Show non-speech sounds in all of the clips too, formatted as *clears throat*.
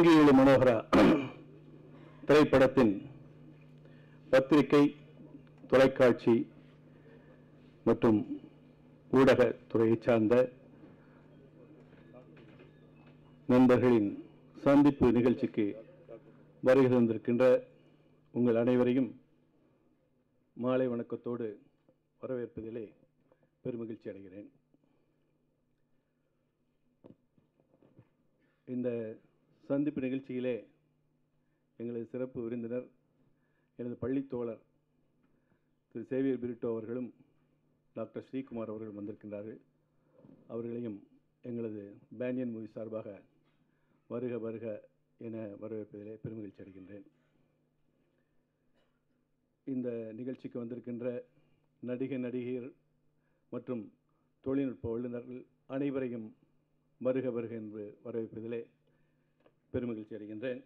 பொங்கியெழு மனோகரா திரைப்படத்தின் பத்திரிகை தொலைக்காட்சி மற்றும் ஊடக துறையை சார்ந்த நண்பர்களின் சந்திப்பு நிகழ்ச்சிக்கு வருகை தந்திருக்கின்ற உங்கள் அனைவரையும் மாலை வணக்கத்தோடு வரவேற்பதிலே பெருமகிழ்ச்சி அடைகிறேன். இந்த சந்திப்பு நிகழ்ச்சியிலே எங்களது சிறப்பு விருந்தினர் எனது பள்ளி தோழர் திரு சேவியர் பிரிட்டோ அவர்களும் டாக்டர் ஸ்ரீகுமார் அவர்களும் வந்திருக்கின்றார்கள். அவர்களையும் எங்களது பேனியன் மூவி சார்பாக வருக வருக என வரவேற்பதிலே பெருமகிழ்ச்சி அடைகின்றேன். இந்த நிகழ்ச்சிக்கு வந்திருக்கின்ற நடிகை நடிகையர் மற்றும் தொழில்நுட்ப வல்லுநர்கள் அனைவரையும் வருக வருக என்று வரவேற்பதிலே பெருமகிழ்ச்சி அடைகின்றேன்.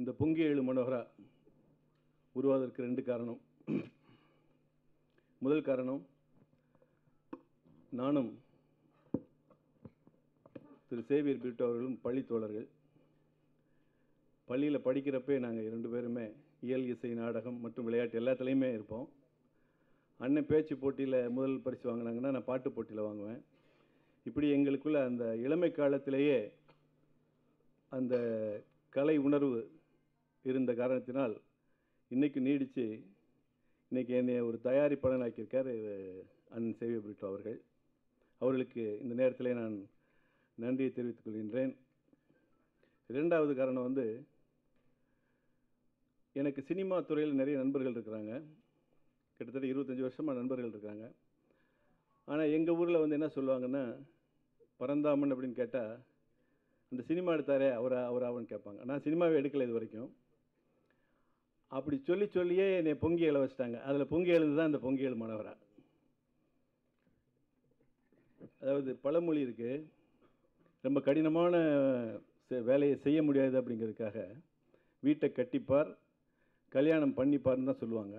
இந்த பொங்கி ஏழு மனோகரா உருவாவதற்கு ரெண்டு காரணம். முதல் காரணம் நானும் திரு. சேவியர் பிரிட்டோ அவர்களும் பள்ளி தோழர்கள். பள்ளியில் படிக்கிறப்பே நாங்கள் இரண்டு பேருமே இயல் இசை நாடகம் மற்றும் விளையாட்டு எல்லாத்துலேயுமே இருப்போம். அண்ணன் பேச்சு போட்டியில் முதல் பரிசு வாங்கினாங்கன்னா நான் பாட்டு போட்டியில் வாங்குவேன். இப்படி எங்களுக்குள்ள அந்த இளமை காலத்திலேயே அந்த கலை உணர்வு இருந்த காரணத்தினால் இன்றைக்கு நீடித்து இன்னைக்கு என்னை ஒரு தயாரிப்பாளன் ஆக்கியிருக்கார் அண்ணன் சேவிய பிரிட்டோ அவர்கள். அவர்களுக்கு இந்த நேரத்திலே நான் நன்றியை தெரிவித்துக் கொள்கின்றேன். ரெண்டாவது காரணம் வந்து எனக்கு சினிமா துறையில் நிறைய நண்பர்கள் இருக்கிறாங்க. கிட்டத்தட்ட இருபத்தஞ்சி வருஷமாக நண்பர்கள் இருக்கிறாங்க. ஆனால் எங்கள் ஊரில் வந்து என்ன சொல்லுவாங்கன்னா பரந்தாமன் அப்படின்னு கேட்டால் அந்த சினிமா எடுத்தாரே அவரா அவராவன்னு கேட்பாங்க. நான் சினிமாவே எடுக்கலை இது வரைக்கும். அப்படி சொல்லி சொல்லியே என்னை பொங்கி எழ வச்சிட்டாங்க. அதில் பொங்கி எழுந்து தான் அந்த பொங்கி எழு மாணவராக அதாவது பழமொழி இருக்குது ரொம்ப கடினமான செ- வேலையை செய்ய முடியாது அப்படிங்கிறதுக்காக வீட்டை கட்டிப்பார் கல்யாணம் பண்ணிப்பார்னு தான் சொல்லுவாங்க.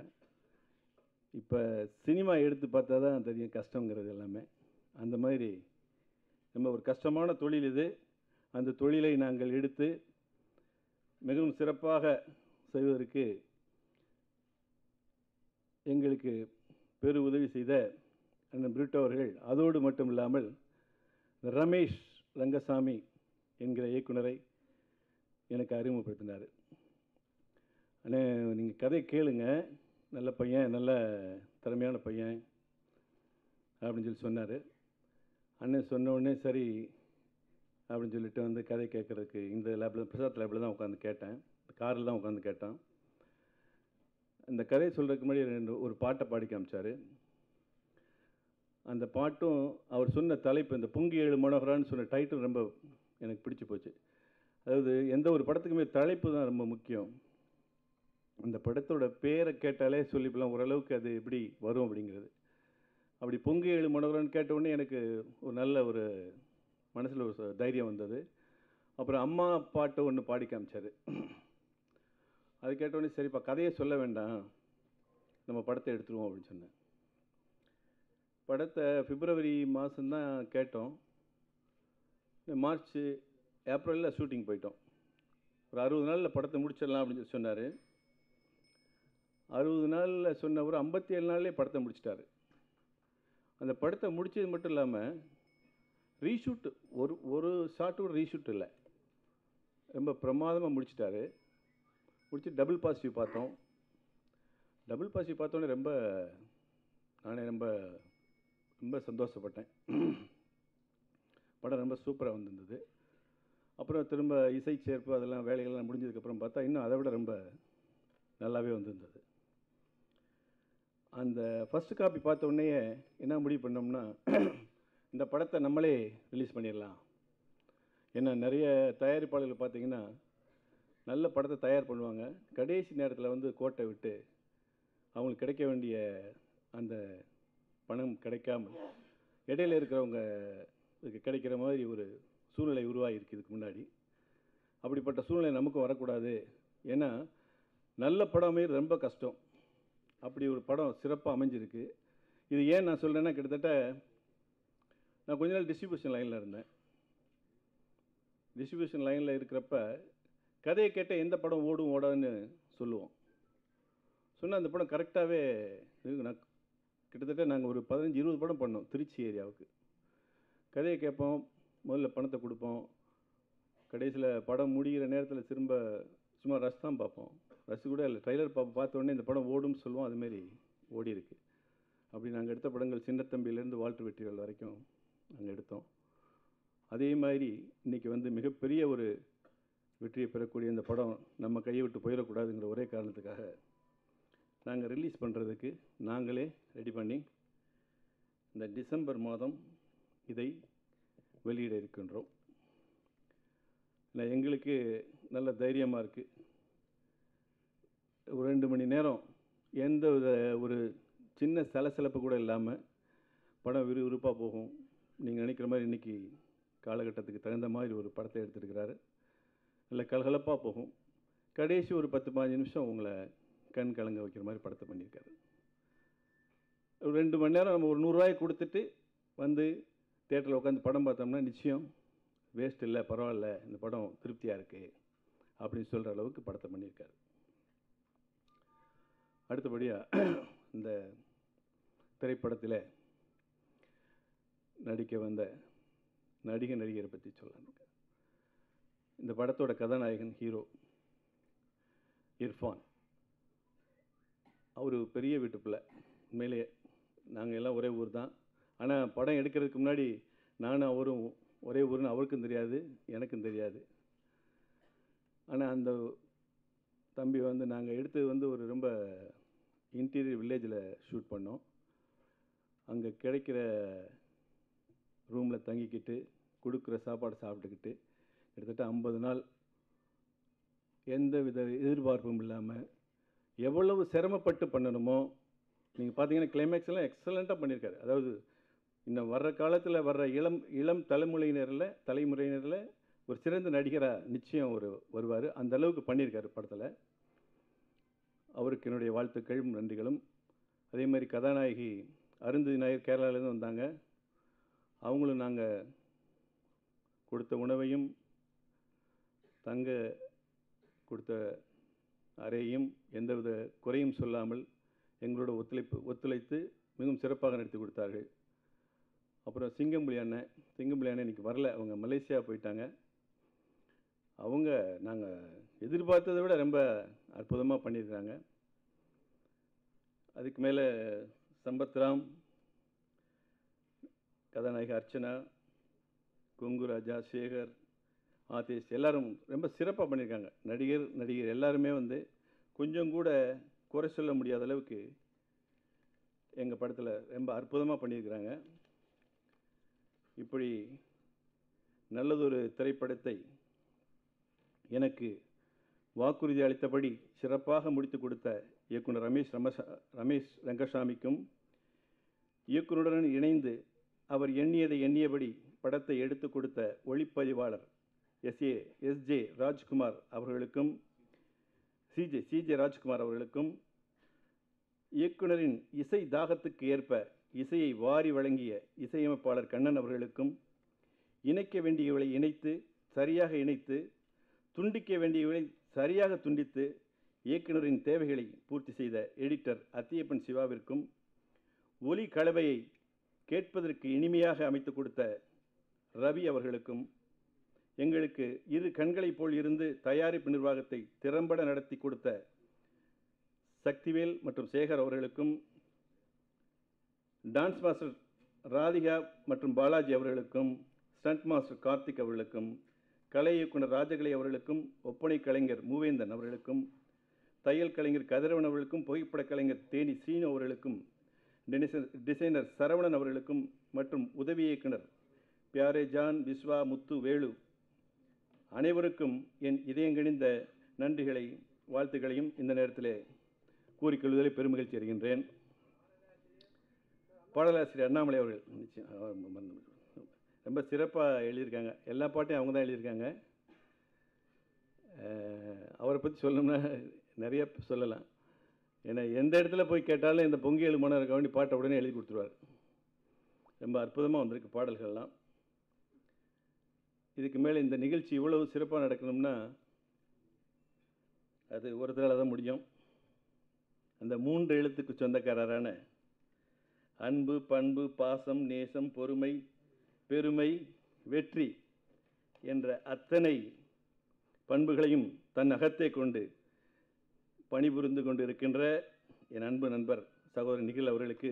இப்போ சினிமா எடுத்து பார்த்தா தான் தெரியும் கஷ்டங்கிறது எல்லாமே. அந்த மாதிரி நம்ம ஒரு கஷ்டமான தொழில் இது. அந்த தொழிலை நாங்கள் எடுத்து மிகவும் சிறப்பாக செய்வதற்கு எங்களுக்கு பெரு உதவி செய்த அண்ணன் பிரிட்டோ அவர்கள் அதோடு மட்டும் இல்லாமல் ரமேஷ் ரங்கசாமி என்கிற இயக்குனரை எனக்கு அறிமுகப்படுத்தினார். அண்ணே நீங்கள் கதை கேளுங்க. நல்ல பையன் நல்ல திறமையான பையன் அப்படின்னு சொல்லி சொன்னார். அண்ணன் சொன்ன உடனே சரி அப்படின்னு சொல்லிட்டு வந்து கதை கேட்குறதுக்கு இந்த லேபில் பிரசாத் லேபில் தான் உட்காந்து கேட்டேன். காரில் தான் உட்காந்து கேட்டேன். இந்த கதையை சொல்கிறதுக்கு முன்னாடி ரெண்டு ஒரு பாட்டை பாடி காமிச்சார். அந்த பாட்டும் அவர் சொன்ன தலைப்பு இந்த பொங்கி ஏழு மனோகரான்னு சொன்ன டைட்டில் ரொம்ப எனக்கு பிடிச்சி போச்சு. அதாவது எந்த ஒரு படத்துக்குமே தலைப்பு தான் ரொம்ப முக்கியம். அந்த படத்தோட பேரை கேட்டாலே சொல்லிப்பலாம் ஓரளவுக்கு அது எப்படி வரும் அப்படிங்கிறது. அப்படி பொங்கி ஏழு மனோகரன் கேட்டவுடனே எனக்கு ஒரு நல்ல ஒரு மனசில் ஒரு தைரியம் வந்தது. அப்புறம் அம்மா பாட்டை ஒன்று பாடி காமிச்சார். அது கேட்ட சரிப்பா கதையை சொல்ல வேண்டாம். நம்ம படத்தை எடுத்துருவோம் அப்படின்னு சொன்னேன். படத்தை பிப்ரவரி மாதம்தான் கேட்டோம். மார்ச் ஏப்ரலில் ஷூட்டிங் போயிட்டோம். ஒரு அறுபது நாளில் படத்தை முடிச்சிடலாம் அப்படின்னு சொல்லி சொன்னார். அறுபது நாளில் சொன்ன ஒரு ஐம்பத்தி ஏழு நாள்லேயே படத்தை முடிச்சிட்டாரு. அந்த படத்தை முடித்தது மட்டும் இல்லாமல் ரீஷூட் ஒரு ஒரு ஷாட் கூட ரீஷூட் இல்லை. ரொம்ப பிரமாதமாக முடிச்சிட்டாரு. முடிச்சு டபுள் பாசிட்டிவ் பார்த்தோம். டபுள் பாசிட்டிவ் பார்த்தோன்னே ரொம்ப நானே ரொம்ப ரொம்ப சந்தோஷப்பட்டேன். படம் ரொம்ப சூப்பராக வந்திருந்தது. அப்புறம் திரும்ப இசை சேர்ப்பு அதெல்லாம் வேலைகள்லாம் முடிஞ்சதுக்கப்புறம் பார்த்தா இன்னும் அதை விட ரொம்ப நல்லாவே வந்திருந்தது. அந்த ஃபஸ்ட் காப்பி பார்த்த உடனே என்ன முடிவு பண்ணோம்னா *clears throat* இந்த படத்தை நம்மளே ரிலீஸ் பண்ணிடலாம். ஏன்னா நிறைய தயாரிப்பாளர்கள் பார்த்தீங்கன்னா நல்ல படத்தை தயார் பண்ணுவாங்க. கடைசி நேரத்தில் வந்து கோட்டை விட்டு அவங்களுக்கு கிடைக்க வேண்டிய அந்த பணம் கிடைக்காம இடையில இருக்கிறவங்க இதுக்கு கிடைக்கிற மாதிரி ஒரு சூழ்நிலை உருவாகிருக்கு இதுக்கு முன்னாடி. அப்படிப்பட்ட சூழ்நிலை நமக்கும் வரக்கூடாது. ஏன்னா நல்ல படம் ரொம்ப கஷ்டம். அப்படி ஒரு படம் சிறப்பாக அமைஞ்சிருக்கு. இது ஏன் நான் சொல்கிறேன்னா கிட்டத்தட்ட நான் கொஞ்ச நாள் டிஸ்ட்ரிபியூஷன் லைனில் இருந்தேன். டிஸ்ட்ரிபியூஷன் லைனில் இருக்கிறப்ப கதையை கேட்ட எந்த படம் ஓடும் ஓடான்னு சொல்லுவோம். சொன்னால் அந்த படம் கரெக்டாகவே நான் கிட்டத்தட்ட நாங்கள் ஒரு பதினஞ்சு இருபது படம் பண்ணோம் திருச்சி ஏரியாவுக்கு. கதையை கேட்போம் முதல்ல பணத்தை கொடுப்போம். கடைசியில் படம் முடிகிற நேரத்தில் திரும்ப சும்மா ரஷ் தான் பார்ப்போம். ரசி கூட இல்லை. ட்ரைலர் பா பார்த்தோன்னே இந்த படம் ஓடும்னு சொல்லுவோம். அதுமாரி ஓடி இருக்கு அப்படி நாங்கள் எடுத்த படங்கள் சின்னத்தம்பியிலேருந்து வாழ்த்து வெற்றிகள் வரைக்கும் நாங்கள் எடுத்தோம். அதே மாதிரி இன்றைக்கி வந்து மிகப்பெரிய ஒரு வெற்றியை பெறக்கூடிய இந்த படம் நம்ம கையை விட்டு போயிடக்கூடாதுங்கிற ஒரே காரணத்துக்காக நாங்கள் ரிலீஸ் பண்ணுறதுக்கு நாங்களே ரெடி பண்ணி இந்த டிசம்பர் மாதம் இதை வெளியிட இருக்கின்றோம். எங்களுக்கு நல்ல தைரியமாக இருக்குது ஒரு ரெண்டு மணி நேரம் எந்த வித ஒரு சின்ன சலசலப்பு கூட இல்லாமல் படம் விறுவிறுப்பாக போகும். நீங்கள் நினைக்கிற மாதிரி இன்றைக்கி காலகட்டத்துக்கு தகுந்த மாதிரி ஒரு படத்தை எடுத்துருக்கிறாரு. நல்ல கலகலப்பாக போகும். கடைசி ஒரு பத்து பாஞ்சு நிமிஷம் உங்களை கண் கலங்க வைக்கிற மாதிரி படத்தை பண்ணியிருக்காரு. ஒரு ரெண்டு மணி நேரம் நம்ம ஒரு நூறுரூவாய் கொடுத்துட்டு வந்து தேட்டரில் உட்காந்து படம் பார்த்தோம்னா நிச்சயம் வேஸ்ட் இல்லை பரவாயில்ல இந்த படம் திருப்தியாக இருக்குது அப்படின்னு சொல்கிற அளவுக்கு படத்தை பண்ணியிருக்காரு. அடுத்தபடியாக இந்த திரைப்படத்தில் நடிக்க வந்த நடிகை நடிகரை பற்றி சொல்லணும். இந்த படத்தோட கதாநாயகன் ஹீரோ இர்ஃபான். அவர் பெரிய வீட்டு பிள்ளை உண்மையிலேயே நாங்கள் எல்லாம் ஒரே ஊர் தான். ஆனால் படம் எடுக்கிறதுக்கு முன்னாடி நானும் அவரும் ஒரே ஊர்னு அவருக்கும் தெரியாது எனக்கும் தெரியாது. ஆனால் அந்த தம்பி வந்து நாங்கள் எடுத்தது வந்து ஒரு ரொம்ப இன்டீரியர் வில்லேஜில் ஷூட் பண்ணோம். அங்கே கிடைக்கிற ரூமில் தங்கிக்கிட்டு கொடுக்குற சாப்பாடு சாப்பிட்டுக்கிட்டு கிட்டத்தட்ட ஐம்பது நாள் எந்த வித எதிர்பார்ப்பும் இல்லாமல் எவ்வளவு சிரமப்பட்டு பண்ணணுமோ நீங்கள் பார்த்தீங்கன்னா கிளைமேக்ஸ் எல்லாம் எக்ஸலண்ட்டாக பண்ணியிருக்காரு. அதாவது இன்னும் வர்ற காலத்தில் வர்ற இளம் இளம் தலைமுறையினரில் தலைமுறையினரில் ஒரு சிறந்த நடிகராக நிச்சயம் ஒரு வருவார். அந்த அளவுக்கு பண்ணியிருக்காரு படத்தில். அவருக்கு என்னுடைய வாழ்த்துக்களும் நன்றிகளும். அதே மாதிரி கதாநாயகி அருந்ததி நாயர் கேரளாவிலேருந்து வந்தாங்க. அவங்களும் நாங்கள் கொடுத்த உணவையும் தங்க கொடுத்த அறையையும் எந்தவித குறையும் சொல்லாமல் எங்களோட ஒத்துழைப்பு ஒத்துழைத்து மிகவும் சிறப்பாக நடத்தி கொடுத்தார்கள். அப்புறம் சிங்கம்புலி அண்ணன் சிங்கம்புலி அண்ணன் இன்றைக்கி வரல. அவங்க மலேசியா போயிட்டாங்க. அவங்க நாங்கள் எதிர்பார்த்ததை விட ரொம்ப அற்புதமாக பண்ணியிருக்காங்க அதுக்கு மேலே சம்பத்ராம் கதாநாயகி அர்ச்சனா கொங்கு ராஜா சேகர் ஆதேஷ் எல்லாரும் ரொம்ப சிறப்பாக பண்ணியிருக்காங்க. நடிகர் நடிகர் எல்லாருமே வந்து கொஞ்சம் கூட குறை சொல்ல முடியாத அளவுக்கு எங்கள் படத்தில் ரொம்ப அற்புதமாக பண்ணியிருக்கிறாங்க. இப்படி நல்லதொரு திரைப்படத்தை எனக்கு வாக்குறுதி அளித்தபடி சிறப்பாக முடித்து கொடுத்த இயக்குனர் ரமேஷ் ரமசா ரமேஷ் ரங்கசாமிக்கும் இயக்குனருடன் இணைந்து அவர் எண்ணியதை எண்ணியபடி படத்தை எடுத்து கொடுத்த ஒளிப்பதிவாளர் S A S J Rajkumar அவர்களுக்கும் சிஜே சிஜே ராஜ்குமார் அவர்களுக்கும் இயக்குனரின் இசை தாகத்துக்கு ஏற்ப இசையை வாரி வழங்கிய இசையமைப்பாளர் கண்ணன் அவர்களுக்கும் இணைக்க வேண்டியவளை இணைத்து சரியாக இணைத்து துண்டிக்க வேண்டியவளை சரியாக துண்டித்து இயக்குனரின் தேவைகளை பூர்த்தி செய்த எடிட்டர் அத்தியப்பன் சிவாவிற்கும் ஒலி கலவையை கேட்பதற்கு இனிமையாக அமைத்து கொடுத்த ரவி அவர்களுக்கும் எங்களுக்கு இரு கண்களைப் போல் இருந்து தயாரிப்பு நிர்வாகத்தை திறம்பட நடத்தி கொடுத்த சக்திவேல் மற்றும் சேகர் அவர்களுக்கும் டான்ஸ் மாஸ்டர் ராதிகா மற்றும் பாலாஜி அவர்களுக்கும் ஸ்டண்ட் மாஸ்டர் கார்த்திக் அவர்களுக்கும் கலை இயக்குனர் ராஜகலை அவர்களுக்கும் ஒப்பனை கலைஞர் மூவேந்தன் அவர்களுக்கும் தையல் கலைஞர் கதிரவன் அவர்களுக்கும் புகைப்பட கலைஞர் தேனி சீனு அவர்களுக்கும் டிசைனர் சரவணன் அவர்களுக்கும் மற்றும் உதவி இயக்குனர் பியாரே ஜான் விஸ்வா முத்து வேலு அனைவருக்கும் என் இதயங்கணிந்த நன்றிகளை வாழ்த்துக்களையும் இந்த நேரத்திலே கூறிக்கொள்வதில் பெருமகிழ்ச்சி அறிகின்றேன் பாடலாசிரியர் அண்ணாமலை அவர்கள் நிச்சயம் மறந்து- ரொம்ப சிறப்பாக எழுதியிருக்காங்க. எல்லா பாட்டையும் அவங்க தான் எழுதியிருக்காங்க. அவரை பற்றி சொல்லணும்னா நிறைய சொல்லலாம். ஏன்னா எந்த இடத்துல போய் கேட்டாலும் இந்த பொங்கி எழுமனம் இருக்க வேண்டிய பாட்டை உடனே எழுதி கொடுத்துருவார். ரொம்ப அற்புதமாக வந்திருக்கு பாடல்கள்லாம். இதுக்கு மேலே இந்த நிகழ்ச்சி இவ்வளவு சிறப்பாக நடக்கணும்னா அது ஒருத்தரால் தான் முடியும். அந்த மூன்று எழுத்துக்கு சொந்தக்காரரான அன்பு பண்பு பாசம் நேசம் பொறுமை பெருமை வெற்றி என்ற அத்தனை பண்புகளையும் தன் அகத்தை கொண்டு பணிபுரிந்து கொண்டிருக்கின்ற என் அன்பு நண்பர் சகோதரர் நிகில் அவர்களுக்கு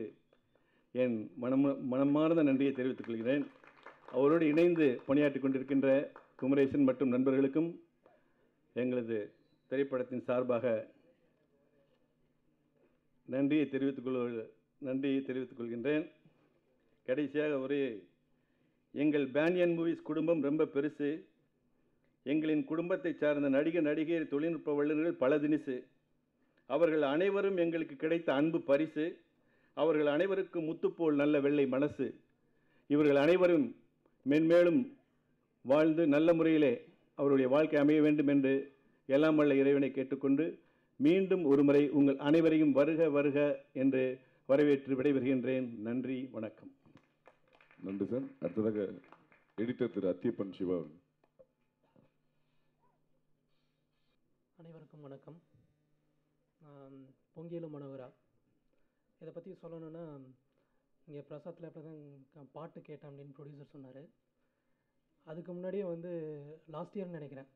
என் மனம் மனமார்ந்த நன்றியை தெரிவித்துக் கொள்கிறேன். அவரோடு இணைந்து பணியாற்றி கொண்டிருக்கின்ற குமரேசன் மற்றும் நண்பர்களுக்கும் எங்களது திரைப்படத்தின் சார்பாக நன்றியை தெரிவித்துக் கொள் நன்றியை தெரிவித்துக் கொள்கின்றேன். கடைசியாக ஒரே எங்கள் பேனியன் மூவிஸ் குடும்பம் ரொம்ப பெருசு. எங்களின் குடும்பத்தை சார்ந்த நடிகர் நடிகை தொழில்நுட்ப வல்லுநர்கள் பல தினிசு அவர்கள் அனைவரும் எங்களுக்கு கிடைத்த அன்பு பரிசு. அவர்கள் அனைவருக்கும் முத்துப்போல் நல்ல வெள்ளை மனசு. இவர்கள் அனைவரும் மென்மேலும் வாழ்ந்து நல்ல முறையிலே அவருடைய வாழ்க்கை அமைய வேண்டும் என்று எல்லாம் வல்ல இறைவனை கேட்டுக்கொண்டு மீண்டும் ஒருமுறை உங்கள் அனைவரையும் வருக வருக என்று வரவேற்று விடைபெறுகின்றேன். நன்றி வணக்கம். நன்றி சார். அடுத்ததாக எடிட்டர் திரு அத்தியப்பன் சிவா. அனைவருக்கும் வணக்கம். நான் பொங்கியலும் மனோகரா. இதை பற்றி சொல்லணும்னா இங்கே பிரசாத்தில் எப்படி தான் பாட்டு கேட்டேன் அப்படின்னு ப்ரொடியூசர் சொன்னார். அதுக்கு முன்னாடியே வந்து லாஸ்ட் இயர்னு நினைக்கிறேன்.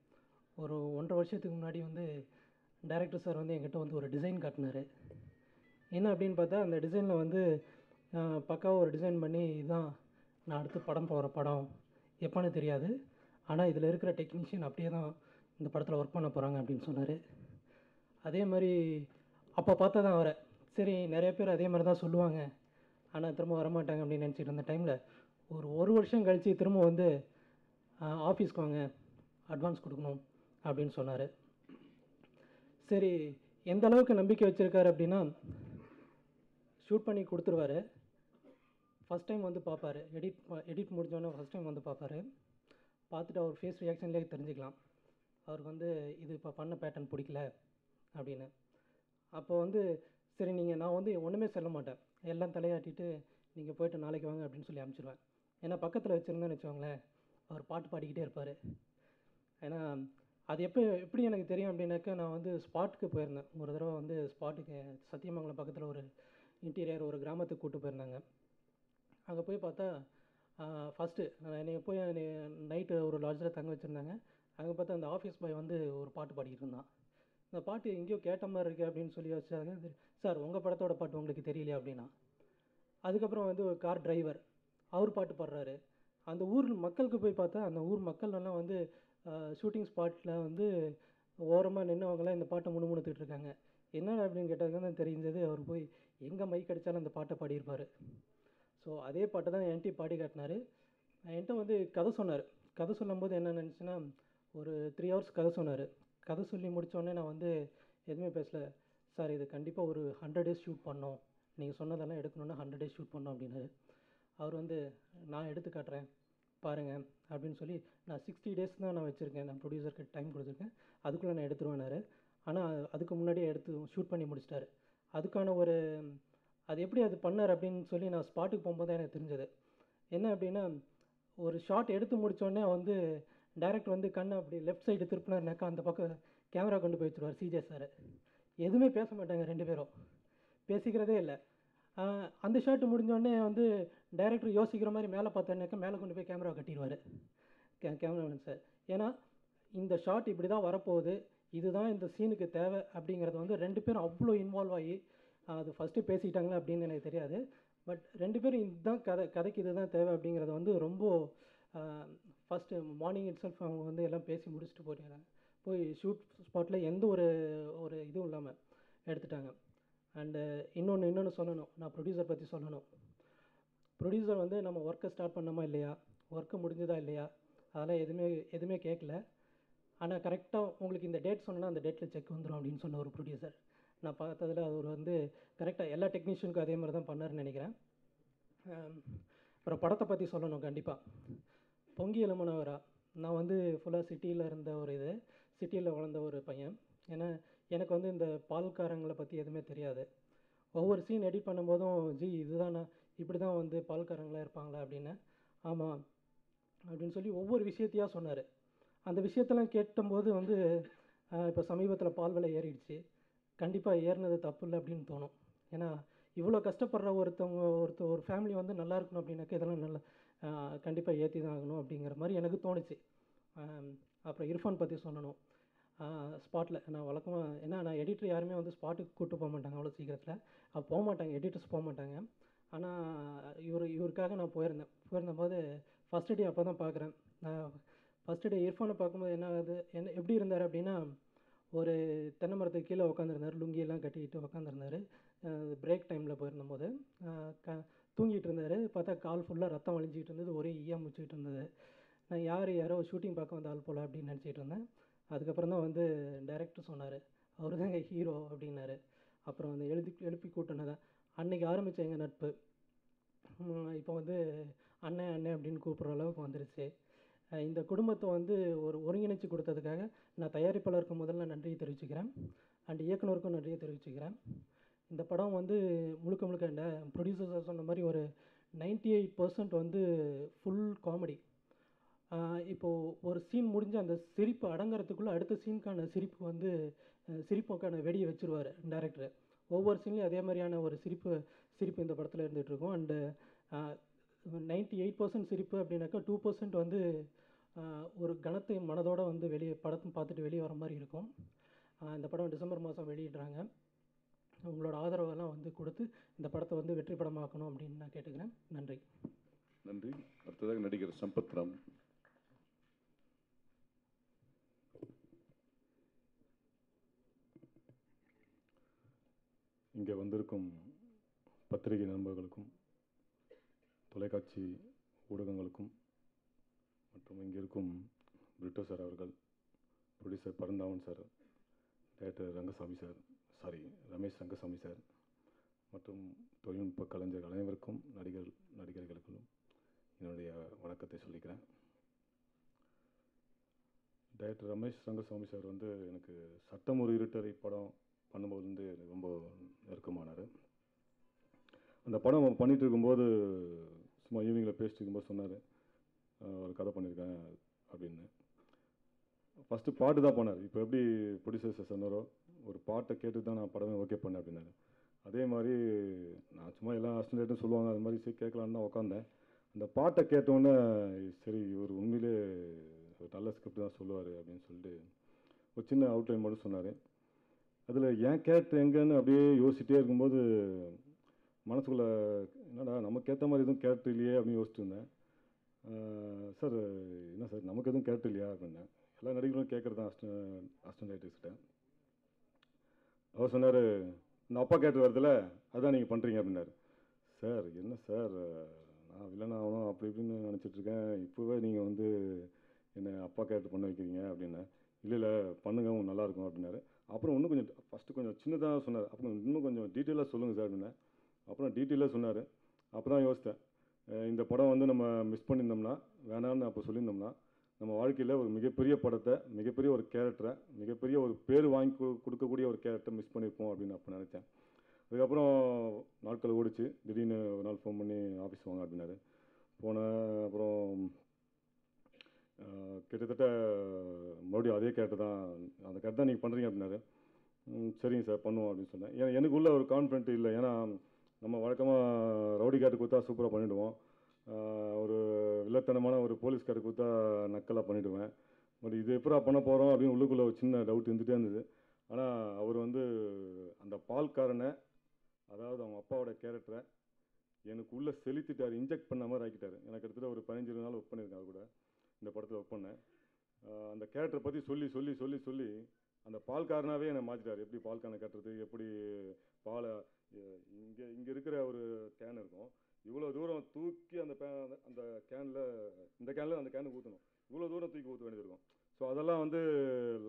ஒரு ஒன்றரை வருஷத்துக்கு முன்னாடி வந்து டைரக்டர் சார் வந்து என்கிட்ட வந்து ஒரு டிசைன் காட்டினார். என்ன அப்படின்னு பார்த்தா அந்த டிசைனில் வந்து பக்காவாக ஒரு டிசைன் பண்ணி இதுதான் நான் அடுத்து படம் போகிற படம் எப்போன்னு தெரியாது. ஆனால் இதில் இருக்கிற டெக்னீஷியன் அப்படியே தான் இந்த படத்தில் ஒர்க் பண்ண போகிறாங்க அப்படின்னு சொன்னார். அதே மாதிரி அப்போ பார்த்தா தான் அவரை. சரி நிறைய பேர் அதே மாதிரி தான் சொல்லுவாங்க. ஆனால் திரும்ப வரமாட்டாங்க அப்படின்னு நினச்சிட்டு இருந்த டைமில் ஒரு ஒரு வருஷம் கழித்து திரும்ப வந்து ஆஃபீஸ்க்கு வாங்க. அட்வான்ஸ் கொடுக்கணும். அப்படின்னு சொன்னார். சரி எந்த அளவுக்கு நம்பிக்கை வச்சுருக்காரு அப்படின்னா ஷூட் பண்ணி கொடுத்துருவாரு. ஃபஸ்ட் டைம் வந்து பார்ப்பார் எடிட் எடிட் முடிஞ்சோடனே ஃபஸ்ட் டைம் வந்து பார்ப்பாரு பார்த்துட்டு அவர் ஃபேஸ் ரியாக்ஷன்லேயே தெரிஞ்சுக்கலாம். அவருக்கு வந்து இது இப்போ பண்ண பேட்டர்ன் பிடிக்கல அப்படின்னு. அப்போ வந்து சரி நீங்கள் நான் வந்து ஒன்றுமே சொல்ல மாட்டேன். எல்லாம் தலையாட்டிட்டு நீங்கள் போய்ட்டு நாளைக்கு வாங்க அப்படின்னு சொல்லி அனுப்பிச்சிடுவேன் ஏன்னா பக்கத்தில் வச்சுருந்தேன்னு வச்சுக்கோங்களேன் அவர் பாட்டு பாடிக்கிட்டே இருப்பார். ஏன்னா அது எப்போ எப்படி எனக்கு தெரியும் அப்படின்னாக்கா நான் வந்து ஸ்பாட்டுக்கு போயிருந்தேன். ஒரு தடவை வந்து ஸ்பாட்டுக்கு சத்தியமங்கலம் பக்கத்தில் ஒரு இன்டீரியர் ஒரு கிராமத்துக்கு கூப்பிட்டு போயிருந்தாங்க. அங்கே போய் பார்த்தா ஃபஸ்ட்டு என்னை போய் நைட்டு ஒரு லாட்ஜில் தங்க வச்சுருந்தாங்க. அங்கே பார்த்தா அந்த ஆஃபீஸ் பாய் வந்து ஒரு பாட்டு பாடிக்கிட்டு இருந்தான். இந்த பாட்டு எங்கேயோ கேட்ட மாதிரி இருக்கு அப்படின்னு சொல்லி வச்சாங்க சார் உங்கள் படத்தோட பாட்டு உங்களுக்கு தெரியலையா? அப்படின்னா. அதுக்கப்புறம் வந்து ஒரு கார் டிரைவர் அவர் பாட்டு பாடுறாரு. அந்த ஊர் மக்களுக்கு போய் பார்த்தா அந்த ஊர் மக்கள் எல்லாம் வந்து ஷூட்டிங் ஸ்பாட்டில் வந்து ஓரமாக நின்றவங்களாம் இந்த பாட்டை முணுமுணுத்துக்கிட்டு இருக்காங்க. என்ன அப்படின்னு கேட்டாங்க தான் தெரிஞ்சது அவர் போய் எங்கே மைக் அடித்தாலும் அந்த பாட்டை பாடியிருப்பார். ஸோ அதே பாட்டை தான் என்கிட்ட பாடி காட்டினாரு. என்கிட்ட வந்து கதை சொன்னார். கதை சொல்லும்போது என்ன நினச்சின்னா ஒரு த்ரீ ஹவர்ஸ் கதை சொன்னார். கதை சொல்லி முடித்தோடனே நான் வந்து எதுவுமே பேசல. சார் இது கண்டிப்பாக ஒரு ஹண்ட்ரட் டேஸ் ஷூட் பண்ணோம். நீங்கள் சொன்னதெல்லாம் எடுக்கணுன்னா ஹண்ட்ரட் டேஸ் ஷூட் பண்ணோம் அப்படின்னாரு. அவர் வந்து நான் எடுத்து காட்டுறேன். பாருங்கள் அப்படின்னு சொல்லி நான் சிக்ஸ்டி டேஸ் தான் நான் வச்சுருக்கேன். நான் ப்ரொடியூசருக்கு டைம் கொடுத்துருக்கேன். அதுக்குள்ளே நான் எடுத்துருவேனாரு ஆனால் அதுக்கு முன்னாடியே எடுத்து ஷூட் பண்ணி முடிச்சிட்டாரு. அதுக்கான ஒரு அது எப்படி அது பண்ணார் அப்படின்னு சொல்லி நான் ஸ்பாட்டுக்கு போகும்போது தான் எனக்கு தெரிஞ்சது. என்ன அப்படின்னா ஒரு ஷாட் எடுத்து முடித்தோடனே வந்து டைரக்டர் வந்து கண்ணை அப்படி லெஃப்ட் சைடு திருப்பினார்னாக்கா அந்த பக்கம் கேமரா கொண்டு போய் வச்சுருவார் சிஜே சார் எதுவுமே பேச மாட்டாங்க ரெண்டு பேரும். பேசிக்கிறதே இல்லை. அந்த ஷாட் முடிஞ்சோடனே வந்து டைரக்டர் யோசிக்கிற மாதிரி மேலே பார்த்தோன்னாக்கா மேலே கொண்டு போய் கேமரா கட்டிடுவார். கே கேமராமேன் சார் ஏன்னா இந்த ஷாட் இப்படி தான் வரப்போகுது. இதுதான் இந்த சீனுக்கு தேவை அப்படிங்கிறது வந்து ரெண்டு பேரும் அவ்வளோ இன்வால்வ் ஆகி அது ஃபஸ்ட்டு பேசிக்கிட்டாங்களா அப்படின்னு எனக்கு தெரியாது. பட் ரெண்டு பேரும் இதுதான் கதை கதைக்கு இதுதான் தேவை அப்படிங்கிறத வந்து ரொம்ப ஃபஸ்ட்டு மார்னிங் இட் செல்ஃப் அவங்க வந்து எல்லாம் பேசி முடிச்சுட்டு போயிட்டாங்க. போய் ஷூட் ஸ்பாட்டில் எந்த ஒரு ஒரு இதுவும் இல்லாமல் எடுத்துட்டாங்க. அண்டு இன்னொன்று இன்னொன்று சொல்லணும். நான் ப்ரொடியூசர் பற்றி சொல்லணும். ப்ரொடியூசர் வந்து நம்ம ஒர்க்கை ஸ்டார்ட் பண்ணோமா இல்லையா? ஒர்க்கு முடிஞ்சதா இல்லையா? அதெல்லாம் எதுவுமே எதுவுமே கேட்கல ஆனால் கரெக்டாக உங்களுக்கு இந்த டேட் சொன்னால் அந்த டேட்டில் செக் வந்துடும் அப்படின்னு சொன்ன ஒரு ப்ரொடியூசர் நான் பார்த்ததில் அவர் வந்து கரெக்டாக எல்லா டெக்னீஷியனுக்கும் அதே மாதிரி தான் பண்ணாருன்னு நினைக்கிறேன். அப்புறம் படத்தை பற்றி சொல்லணும் கண்டிப்பாக பொங்கி இளமனவரா? நான் வந்து ஃபுல்லாக சிட்டியில் இருந்த ஒரு இது சிட்டியில் வளர்ந்த ஒரு பையன். ஏன்னா எனக்கு வந்து இந்த பால்காரங்களை பற்றி எதுவுமே தெரியாது. ஒவ்வொரு சீன் எடிட் பண்ணும்போதும் ஜி இதுதான் இப்படி தான் வந்து பால்காரங்களாக இருப்பாங்களா? அப்படின்னு. ஆமாம் அப்படின்னு சொல்லி ஒவ்வொரு விஷயத்தையாக சொன்னார். அந்த விஷயத்தெல்லாம் கேட்டபோது வந்து இப்போ சமீபத்தில் பால் விலை ஏறிடுச்சு. கண்டிப்பாக ஏறினது தப்பு இல்லை அப்படின்னு தோணும். ஏன்னா இவ்வளோ கஷ்டப்படுற ஒருத்தவங்க ஒருத்த ஒரு ஃபேமிலி வந்து நல்லா இருக்கணும் அப்படின்னாக்க இதெல்லாம் நல்லா கண்டிப்பாக ஏற்றி தான் ஆகணும் அப்படிங்கிற மாதிரி எனக்கு தோணுச்சு. அப்புறம் இர்ஃபான் பற்றி சொல்லணும். ஸ்பாட்டில் நான் வழக்கமாக ஏன்னா நான் எடிட்டர் யாருமே வந்து ஸ்பாட்டுக்கு கூட்டு போக மாட்டாங்க அவ்வளோ சீக்கிரத்தில். அப்போ போக மாட்டாங்க எடிட்டர்ஸ் போக மாட்டாங்க. ஆனால் இவர் இவருக்காக நான் போயிருந்தேன். போயிருந்தபோது ஃபஸ்ட்டு டே அப்போ தான் பார்க்குறேன் நான் ஃபஸ்ட்டு டே இர்ஃபானை பார்க்கும்போது என்ன ஆகுது? என்ன எப்படி இருந்தார் அப்படின்னா ஒரு தென்னை மரத்துக்கு கீழே உட்காந்துருந்தார் லுங்கியெல்லாம் கட்டிக்கிட்டு உட்காந்துருந்தார் பிரேக் டைமில் போயிருந்தபோது க தூங்கிட்டு இருந்தார். பார்த்தா கால் ஃபுல்லாக ரத்தம் வழிஞ்சிக்கிட்டு இருந்தது ஒரே ஈயா முச்சிக்கிட்டு இருந்தது. நான் யார் யாரோ ஷூட்டிங் பார்க்க வந்த ஆள் போல் அப்படின்னு நினச்சிட்டு இருந்தேன். அதுக்கப்புறம் தான் வந்து டைரக்டர் சொன்னார். அவர் தாங்க ஹீரோ அப்படின்னாரு. அப்புறம் அந்த எழுதி எழுப்பி கூட்டினதை அன்னைக்கு ஆரம்பித்த எங்கள் நட்பு இப்போ வந்து அண்ணன் அண்ணன் அப்படின்னு கூப்பிட்ற அளவுக்கு வந்துருச்சு. இந்த குடும்பத்தை வந்து ஒரு ஒருங்கிணைச்சு கொடுத்ததுக்காக நான் தயாரிப்பாளருக்கு முதல்ல நன்றியை தெரிவிச்சுக்கிறேன். அண்ட் இயக்குனருக்கும் நன்றியை தெரிவிச்சுக்கிறேன். இந்த படம் வந்து முழுக்க முழுக்க இந்த ப்ரொடியூசர் சொன்ன மாதிரி ஒரு 98% எயிட் பர்சன்ட் வந்து ஃபுல் காமெடி இப்போது ஒரு சீன் முடிஞ்சு அந்த சிரிப்பு அடங்குறதுக்குள்ளே அடுத்த சீனுக்கான சிரிப்பு வந்து சிரிப்புக்கான வெடியை வச்சிருவார் டேரக்டர் ஒவ்வொரு சீன்லேயும் அதே மாதிரியான ஒரு சிரிப்பு சிரிப்பு இந்த படத்தில் இருந்துகிட்டு இருக்கும். அண்டு நைன்ட்டி எயிட் பர்சன்ட் சிரிப்பு அப்படின்னாக்கா டூ பர்சன்ட் வந்து ஒரு கணத்தை மனதோட வந்து வெளியே படத்தை பார்த்துட்டு வெளியே வர மாதிரி இருக்கும். இந்த படம் டிசம்பர் மாதம் வெளியிடுறாங்க. உங்களோட ஆதரவெல்லாம் வந்து கொடுத்து இந்த படத்தை வந்து வெற்றி படமாக்கணும் அப்படின்னு நான் கேட்டுக்கிறேன். நன்றி. நன்றி. அடுத்ததாக நடிகர் சம்பத் ராம் இங்கே வந்திருக்கும் பத்திரிகை நண்பர்களுக்கும் தொலைக்காட்சி ஊடகங்களுக்கும் மற்றும் இங்கே இருக்கும் பிரிட்டோ சார் அவர்கள் producer Paranthaman sir director Rangasamy sir sorry Ramesh Rangasamy sir மற்றும் தொழில்நுட்ப கலைஞர்கள் அனைவருக்கும் நடிகர் நடிகர்களுக்கும் என்னுடைய வணக்கத்தை சொல்லிக்கிறேன். டைரக்டர் ரமேஷ் ரங்கசாமி சார் வந்து எனக்கு சட்டம் ஒரு இருட்டரை படம் பண்ணும்போது வந்து எனக்கு ரொம்ப நெருக்கமானார். அந்த படம் பண்ணிகிட்டு இருக்கும்போது சும்மா ஈவினிங்கில் பேசிட்டு இருக்கும்போது சொன்னார். ஒரு கதை பண்ணியிருக்கேன் அப்படின்னு. ஃபஸ்ட்டு பாட்டு தான் பண்ணார் இப்போ எப்படி ப்ரொடியூசர்ஸ் சொன்னாரோ ஒரு பாட்டை கேட்டு தான் நான் படமே ஓகே பண்ணேன் அப்படின்னாரு. அதே மாதிரி நான் சும்மா எல்லா அஸ்டன்டேட்டும் சொல்லுவாங்க அது மாதிரி சரி கேட்கலான்னு தான் உட்காந்தேன் அந்த பாட்டை கேட்டோன்னே சரி இவர் உண்மையிலே ஒரு நல்ல ஸ்கிரிப்ட் தான் சொல்லுவார் அப்படின்னு சொல்லிட்டு ஒரு சின்ன அவுட்லைன் மட்டும் சொன்னார். அதில் என் கேரக்டர் எங்கன்னு அப்படியே யோசிச்சிட்டே இருக்கும்போது மனசுக்குள்ளே என்னடா நமக்கு ஏற்ற மாதிரி எதுவும் கேரக்டர் இல்லையே அப்படின்னு யோசிச்சுருந்தேன் சார் என்ன சார் நமக்கு எதுவும் கேரக்டர் இல்லையா அப்படின்னேன். எல்லா நடிகர்களும் கேட்குறது தான் அஸ்டன் அஸ்டன் ரைட்டர்ஸ்கிட்ட அவர் சொன்னார் இந்த அப்பா கேட்டு வருதுல்ல அதான் நீங்கள் பண்ணுறீங்க அப்படின்னாரு. சார் என்ன சார் நான் வில்லன் ஆகணும் அப்படி இப்படின்னு நினச்சிட்டு இருக்கேன். இப்போவே நீங்கள் வந்து என்னை அப்பா கேரக்டர் பண்ண வைக்கிறீங்க அப்படின்னேன். இல்லை இல்லை பண்ணுங்க உங்களுக்கு நல்லாயிருக்கும் அப்படின்னாரு. அப்புறம் இன்னும் கொஞ்சம் ஃபஸ்ட்டு கொஞ்சம் சின்னதாக சொன்னார். அப்புறம் இன்னும் கொஞ்சம் டீட்டெயிலாக சொல்லுங்கள் சார் அப்படின்னேன். அப்புறம் டீட்டெயிலாக சொன்னார். அப்போ தான் யோசித்தேன். இந்த படம் வந்து நம்ம மிஸ் பண்ணியிருந்தோம்னா வேணாம்னு அப்போ சொல்லியிருந்தோம்னா நம்ம வாழ்க்கையில் ஒரு மிகப்பெரிய படத்தை மிகப்பெரிய ஒரு கேரக்டரை மிகப்பெரிய ஒரு பேர் வாங்கி கொடுக்கக்கூடிய ஒரு கேரக்டரை மிஸ் பண்ணியிருப்போம் அப்படின்னு அப்போ நினச்சேன். அதுக்கப்புறம் நாட்கள் ஓடிச்சு. திடீர்னு ஒரு நாள் ஃபோன் பண்ணி ஆஃபீஸ் வாங்க அப்படின்னாரு. போனேன் அப்புறம் கிட்டத்தட்ட மறுபடியும் அதே கேரக்டர் தான் அந்த கேரக்டர் தான் நீங்கள் பண்ணுறீங்க அப்படின்னாரு. சரிங்க சார் பண்ணுவோம் அப்படின்னு சொன்னேன். ஏன்னா எனக்குள்ள ஒரு கான்ஃபிடென்ட் இல்லை. ஏன்னா நம்ம வழக்கமாக ரவுடி கேட்டு கொடுத்தா சூப்பராக பண்ணிவிடுவோம் ஒரு வில்லத்தனமான ஒரு போலீஸ் கொடுத்தா நக்கலாக பண்ணிவிடுவேன் பட் இது எப்படா பண்ண போகிறோம் அப்படின்னு உள்ளுக்குள்ளே ஒரு சின்ன டவுட் இருந்துகிட்டே இருந்தது. ஆனால் அவர் வந்து அந்த பால்காரனை அதாவது அவங்க அப்பாவோட கேரக்டரை எனக்கு உள்ளே செலுத்திட்டார் இன்ஜெக்ட் பண்ண மாதிரி ஆக்கிட்டார். எனக்கு கிட்டத்தட்ட ஒரு பதினஞ்சு நாள் ஒர்க் பண்ணியிருக்கேன் அவர் கூட. இந்த படத்தில் ஒர்க் பண்ணேன். அந்த கேரக்டரை பற்றி சொல்லி சொல்லி சொல்லி சொல்லி அந்த பால்காரனாகவே என்னை மாற்றிட்டார் எப்படி பால்காரனை கட்டுறது எப்படி பாலை இங்கே இங்கே இருக்கிற ஒரு கேன் இருக்கும். இவ்வளோ தூரம் தூக்கி அந்த பே அந்த கேனில் இந்த கேனில் அந்த கேனுக்கு ஊற்றணும் இவ்வளோ தூரம் தூக்கி ஊற்ற வேண்டியது இருக்கும். ஸோ அதெல்லாம் வந்து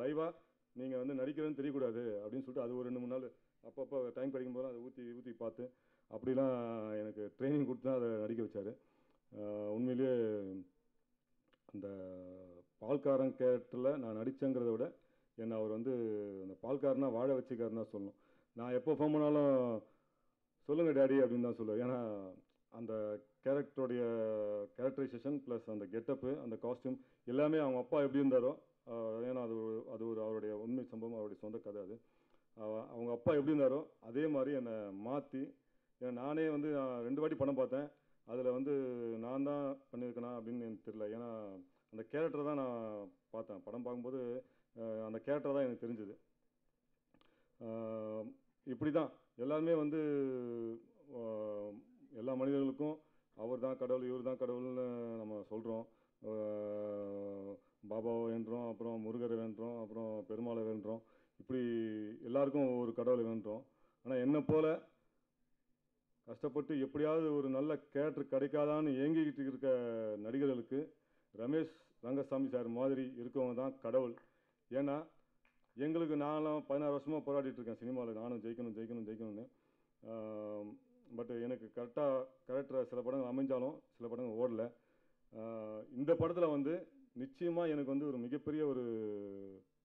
லைவாக நீங்கள் வந்து நடிக்கிறதுன்னு தெரியக்கூடாது அப்படின்னு சொல்லிட்டு அது ஒரு ரெண்டு மூணு நாள் அப்பப்போ டைம் கிடைக்கும் போது அதை ஊற்றி ஊற்றி பார்த்து அப்படிலாம் எனக்கு ட்ரைனிங் கொடுத்து தான் அதை நடிக்க வச்சார். உண்மையிலேயே அந்த பால்காரன் கேரக்டரில் நான் நடித்தேங்கிறத விட என்னை அவர் வந்து அந்த பால்காரனாக வாழ வச்சுக்காருன்னு தான் சொல்லணும். நான் எப்போ ஃபோன் பண்ணாலும் சொல்லுங்கள் டேடி அப்படின்னு தான் சொல்லுவேன். ஏன்னா அந்த கேரக்டருடைய கேரக்டரைசேஷன் ப்ளஸ் அந்த கெட்டப்பு அந்த காஸ்டியூம் எல்லாமே அவங்க அப்பா எப்படி இருந்தாரோ ஏன்னா அது ஒரு அது ஒரு அவருடைய உண்மை சம்பவம் அவருடைய சொந்த கதை அது. அவங்க அப்பா எப்படி இருந்தாரோ அதே மாதிரி என்னை மாற்றி ஏன்னா நானே வந்து நான் ரெண்டு வாட்டி படம் பார்த்தேன். அதில் வந்து நான் தான் பண்ணியிருக்கேனா அப்படின்னு எனக்கு தெரியல. ஏன்னா அந்த கேரக்டர் தான் நான் பார்த்தேன். படம் பார்க்கும்போது அந்த கேரக்டர் தான் எனக்கு தெரிஞ்சுது. இப்படி தான் எல்லாருமே வந்து எல்லா மனிதர்களுக்கும் அவர் தான் கடவுள் இவர் தான் கடவுள்னு நம்ம சொல்கிறோம் பாபாவை வேண்டுறோம் அப்புறம் முருகரை வேண்டுறோம் அப்புறம் பெருமாளை வேண்டுறோம். இப்படி எல்லாருக்கும் ஒரு கடவுளை வேண்டுறோம். ஆனால் என்னை போல் கஷ்டப்பட்டு எப்படியாவது ஒரு நல்ல கேரக்டர் கிடைக்காதான்னு ஏங்கிக்கிட்டு இருக்க நடிகர்களுக்கு ரமேஷ் ரங்கசாமி சார் மாதிரி இருக்கவங்க தான் கடவுள். ஏன்னா எங்களுக்கு நான்லாம் பதினாறு வருஷமாக போராடிட்டு இருக்கேன் சினிமாவில். நானும் ஜெயிக்கணும் ஜெயிக்கணும் ஜெயிக்கணும்னு. பட் எனக்கு கரெக்டாக கரெக்டாக சில படங்கள் அமைஞ்சாலும் சில படங்கள் ஓடல. இந்த படத்தில் வந்து நிச்சயமாக எனக்கு வந்து ஒரு மிகப்பெரிய ஒரு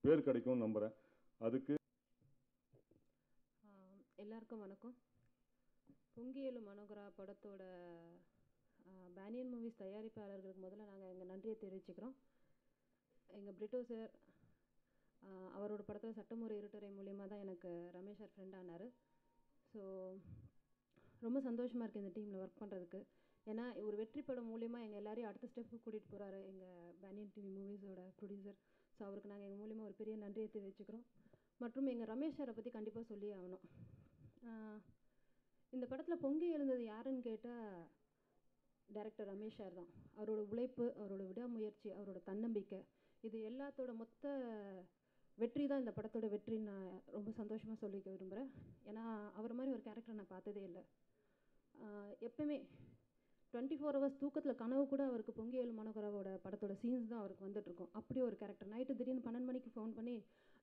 பேர் கிடைக்கும்னு நம்புகிறேன் அதுக்கு எல்லாருக்கும் வணக்கம். பொங்கியலு மனோகரா படத்தோட பேனியன் மூவிஸ் தயாரிப்பாளர்களுக்கு முதல்ல நாங்கள் எங்கள் நன்றியை தெரிவிச்சுக்கிறோம். எங்கள் பிரிட்டோ சார் அவரோட படத்தில் சட்டமுறை இருட்டரை மூலியமாக தான் எனக்கு ரமேஷ் சார் ஃப்ரெண்ட் ஆனார். ஸோ ரொம்ப சந்தோஷமாக இருக்குது இந்த டீமில் ஒர்க் பண்ணுறதுக்கு ஏன்னா ஒரு வெற்றி படம் மூலியமாக எங்கள் எல்லாரையும் அடுத்த ஸ்டெப்புக்கு கூட்டிகிட்டு போகிறாரு எங்கள் பேனியன் டிவி மூவிஸோட ப்ரொடியூசர் ஸோ அவருக்கு நாங்கள் எங்கள் மூலியமாக ஒரு பெரிய நன்றியை தெரிவிச்சுக்கிறோம். மற்றும் எங்கள் ரமேஷ் சாரை பற்றி கண்டிப்பாக சொல்லி ஆகணும். இந்த படத்தில் பொங்கி எழுந்தது யாருன்னு கேட்டால் டைரக்டர் ரமேஷ் சார் தான். அவரோட உழைப்பு அவரோட விடாமுயற்சி அவரோட தன்னம்பிக்கை இது எல்லாத்தோட மொத்த வெற்றி தான் இந்த படத்தோட வெற்றின்னு நான் ரொம்ப சந்தோஷமாக சொல்லிக்க விரும்புகிறேன் ஏன்னா அவர் மாதிரி ஒரு கேரக்டர் நான் பார்த்ததே இல்லை. ஆஹ் எப்பவுமே டுவெண்ட்டி ஃபோர் ஹவர்ஸ் தூக்கத்தில் கனவு கூட அவருக்கு பொங்கி ஏழு மனோகராவோட படத்தோட சீன்ஸ் தான் அவருக்கு வந்துட்டுருக்கும் அப்படி ஒரு கேரக்டர் நைட்டு திடீர்னு பன்னெண்டு மணிக்கு ஃபோன் பண்ணி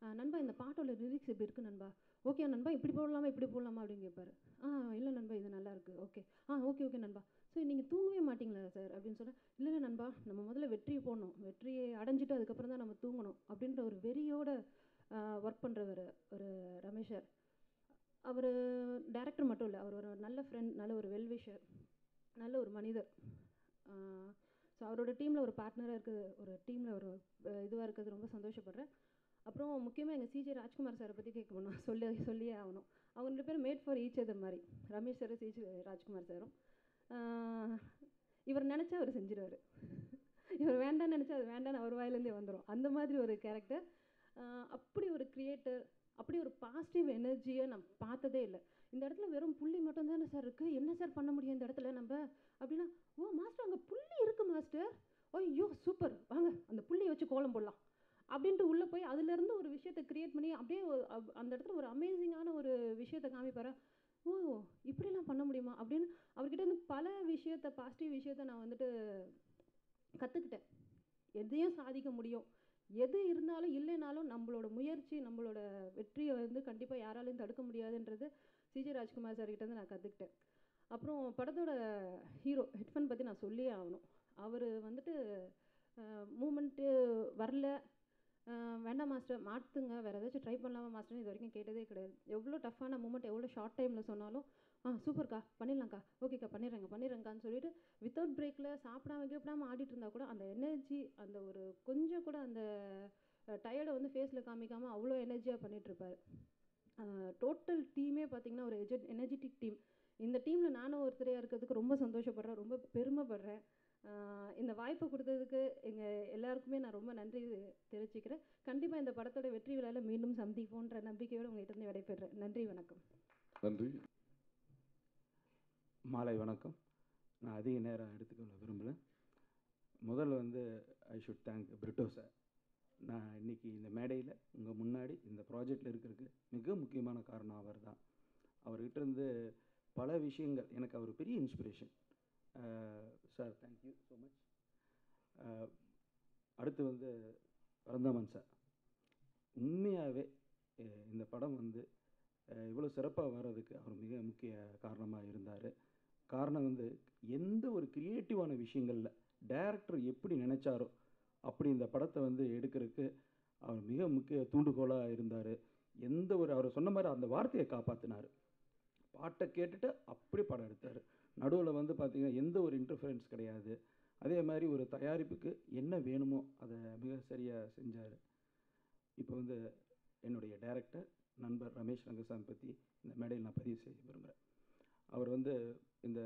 நண்பா இந்த பாட்டோட லிரிக்ஸ் இப்படி இருக்குது நண்பா? ஓகே நண்பா இப்படி போடலாமா இப்படி போடலாமா? அப்படின்னு கேட்பாரு ஆ இல்லை நண்பா இது நல்லாயிருக்கு ஓகே ஆ ஓகே ஓகே நண்பா. ஸோ நீங்கள் தூங்கவே மாட்டிங்களா சார் அப்படின்னு சொன்னால் இல்லை இல்லை நண்பா நம்ம முதல்ல வெற்றியை போடணும். வெற்றியை அடைஞ்சிட்டு அதுக்கப்புறம் தான் நம்ம தூங்கணும். அப்படின்ற ஒரு வெறியோட ஒர்க் பண்ணுறவர் ஒரு ரமேஷ் சார் அவர் டேரக்டர் மட்டும் இல்லை. அவர் ஒரு நல்ல ஃப்ரெண்ட் நல்ல ஒரு வெல்விஷர் நல்ல ஒரு மனிதர். ஸோ அவரோட டீமில் ஒரு பார்ட்னராக இருக்குது. ஒரு டீமில் ஒரு இதுவாக இருக்கிறது ரொம்ப சந்தோஷப்படுறேன். அப்புறம் முக்கியமாக எங்கள் சிஜே ராஜ்குமார் சாரை பற்றி கேட்கணும் சொல்லி சொல்லியே ஆகணும். அவங்க ரெண்டு பேரும் மேட் ஃபார் ஈச் அதர் மாதிரி. ரமேஷ் சாரும் சிஜி ராஜ்குமார் சாரும் இவர் நினச்சா அவர் செஞ்சிருவார். இவர் வேண்டாம்னு நினச்சா அது வேண்டாம்னு அவர் வாயிலேருந்தே வந்துடும் அந்த மாதிரி ஒரு கேரக்டர் அப்படி ஒரு கிரியேட்டர் அப்படி ஒரு பாசிட்டிவ் எனர்ஜியை நான் பார்த்ததே இல்லை. இந்த இடத்துல வெறும் புள்ளி மட்டும் தானே சார் இருக்குது என்ன சார் பண்ண முடியும் இந்த இடத்துல நம்ம? அப்படின்னா ஓ மாஸ்டர் அங்கே புள்ளி இருக்குது மாஸ்டர் ஐயோ சூப்பர் வாங்க அந்த புள்ளியை வச்சு கோலம் போடலாம். அப்படின்ட்டு உள்ளே போய் அதுலேருந்து ஒரு விஷயத்தை கிரியேட் பண்ணி அப்படியே அந்த இடத்துல ஒரு அமேசிங்கான ஒரு விஷயத்தை காமிப்பார். ஓ இப்படிலாம் பண்ண முடியுமா? அப்படின்னு அவர்கிட்ட இருந்து பல விஷயத்த பாசிட்டிவ் விஷயத்த நான் வந்துட்டு கற்றுக்கிட்டேன் எதையும் சாதிக்க முடியும். எது இருந்தாலும் இல்லைனாலும் நம்மளோட முயற்சி நம்மளோட வெற்றியை வந்து கண்டிப்பாக யாராலையும் தடுக்க முடியாதுன்றது சிஜி ராஜ்குமார் சார் கிட்ட நான் கற்றுக்கிட்டேன் அப்புறம் படத்தோட ஹீரோ ஹெட்ஃபன் பற்றி நான் சொல்லியே ஆகணும். அவர் வந்துட்டு மூமெண்ட்டு வரல. வேண்டாம் மாஸ்டர் மாற்றுங்க வேறு ஏதாச்சும் ட்ரை பண்ணலாமா மாஸ்டர்னு இது வரைக்கும் கேட்டதே கிடையாது. எவ்வளோ டஃப்பான மூமெண்ட் எவ்வளோ ஷார்ட் டைமில் சொன்னாலும் ஆ சூப்பர்க்கா பண்ணிடலாம்க்கா. ஓகேக்கா பண்ணிடுறேங்க பண்ணிடுறேங்கான்னு சொல்லிட்டு வித்தவுட் பிரேக்கில் சாப்பிடாம கேப்பிடாமல் ஆடிட்டு இருந்தால் கூட அந்த எனர்ஜி அந்த ஒரு கொஞ்சம் கூட அந்த டயர்டை வந்து ஃபேஸில் காமிக்காமல் அவ்வளோ எனர்ஜியாக பண்ணிகிட்ருப்பார் டோட்டல் டீமே பார்த்திங்கன்னா ஒரு எஜெட் எனர்ஜெட்டிக் டீம் இந்த டீமில் நானும் ஒருத்தரையாக இருக்கிறதுக்கு ரொம்ப சந்தோஷப்படுறேன். ரொம்ப பெருமைப்படுறேன். இந்த வாய்ப்பு கொடுத்ததுக்கு எங்கள் எல்லாருக்குமே நான் ரொம்ப நன்றி தெரிவிச்சுக்கிறேன். கண்டிப்பாக இந்த படத்தோட வெற்றி விழாவில் மீண்டும் சந்திப்போன்ற நம்பிக்கையோடு உங்கள்கிட்ட இருந்து விடைபெறுறேன் நன்றி வணக்கம். நன்றி. மாலை வணக்கம். நான் அதிக நேரம் எடுத்துக்கொள்ள விரும்பல. முதல்ல வந்து I should thank Brito sir நான் இன்னைக்கு இந்த மேடையில் உங்கள் முன்னாடி இந்த ப்ராஜெக்டில் இருக்கிறதுக்கு மிக முக்கியமான காரணம் அவர் தான் அவர்கிட்ட இருந்து பல விஷயங்கள் எனக்கு அவர் பெரிய inspiration sir thank you so much அடுத்து வந்து பரந்தாமன் சார். உண்மையாகவே இந்த படம் வந்து இவ்வளோ சிறப்பாக வர்றதுக்கு அவர் மிக முக்கிய காரணமாக இருந்தார். காரணம் வந்து எந்த ஒரு கிரியேட்டிவான விஷயங்களில் டைரக்டர் எப்படி நினச்சாரோ அப்படி இந்த படத்தை வந்து எடுக்கிறதுக்கு அவர் மிக முக்கிய தூண்டுகோலாக இருந்தார். எந்த ஒரு அவர் சொன்ன மாதிரி அந்த வார்த்தையை காப்பாற்றினார் பாட்டை கேட்டுட்டு அப்படி படம் எடுத்தார். நடுவில் வந்து பார்த்திங்கன்னா எந்த ஒரு இன்டர்ஃபரன்ஸ் கிடையாது. அதே மாதிரி ஒரு தயாரிப்புக்கு என்ன வேணுமோ அதை மிக சரியாக செஞ்சார். இப்போ வந்து என்னுடைய டைரக்டர் நண்பர் ரமேஷ் ரங்கசாமி பற்றி இந்த மேடையில் நான் பதிவு செய்ய விரும்புகிறேன் அவர் வந்து இந்த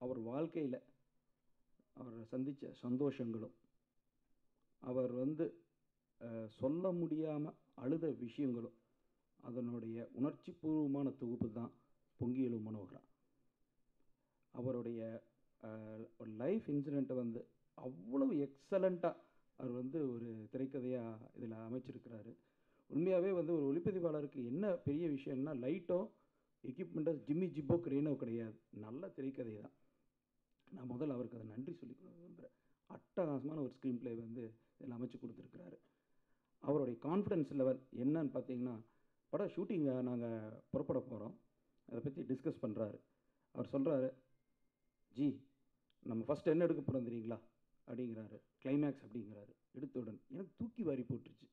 அவர் வாழ்க்கையில் அவர் சந்தித்த சந்தோஷங்களும் அவர் வந்து சொல்ல முடியாமல் அழுத விஷயங்களும் அதனுடைய உணர்ச்சிபூர்வமான தொகுப்பு தான் பொங்கியலு மனோகரா. அவருடைய லைஃப் இன்சிடெண்ட்டை வந்து அவ்வளவு எக்ஸலண்ட்டாக அவர் வந்து ஒரு திரைக்கதையாக இதில் அமைச்சிருக்கிறாரு. உண்மையாகவே வந்து ஒரு ஒளிப்பதிவாளருக்கு என்ன பெரிய விஷயம்னா லைட்டோ எக்யூப்மெண்ட்டோ ஜிம்மி ஜிப்போ கிரேனோ கிடையாது. நல்ல திரைக்கதை தான். நான் முதல்ல அவருக்கு அதை நன்றி சொல்லி விரும்புகிறேன் அட்டகாசமான ஒரு ஸ்க்ரீன் ப்ளே வந்து இதில் அமைச்சு கொடுத்துருக்குறாரு. அவருடைய கான்ஃபிடன்ஸ் லெவல் என்னன்னு பார்த்தீங்கன்னா படம் ஷூட்டிங்கை நாங்கள் புறப்பட போகிறோம் அதை பற்றி டிஸ்கஸ் பண்ணுறாரு அவர் சொல்கிறாரு ஜி நம்ம ஃபஸ்ட் என்ன எடுக்க போகிறோம் தெரியுங்களா? அப்படிங்கிறாரு. கிளைமேக்ஸ் அப்படிங்கிறாரு. எடுத்த உடனே எனக்கு தூக்கி வாரி போட்டுருச்சு.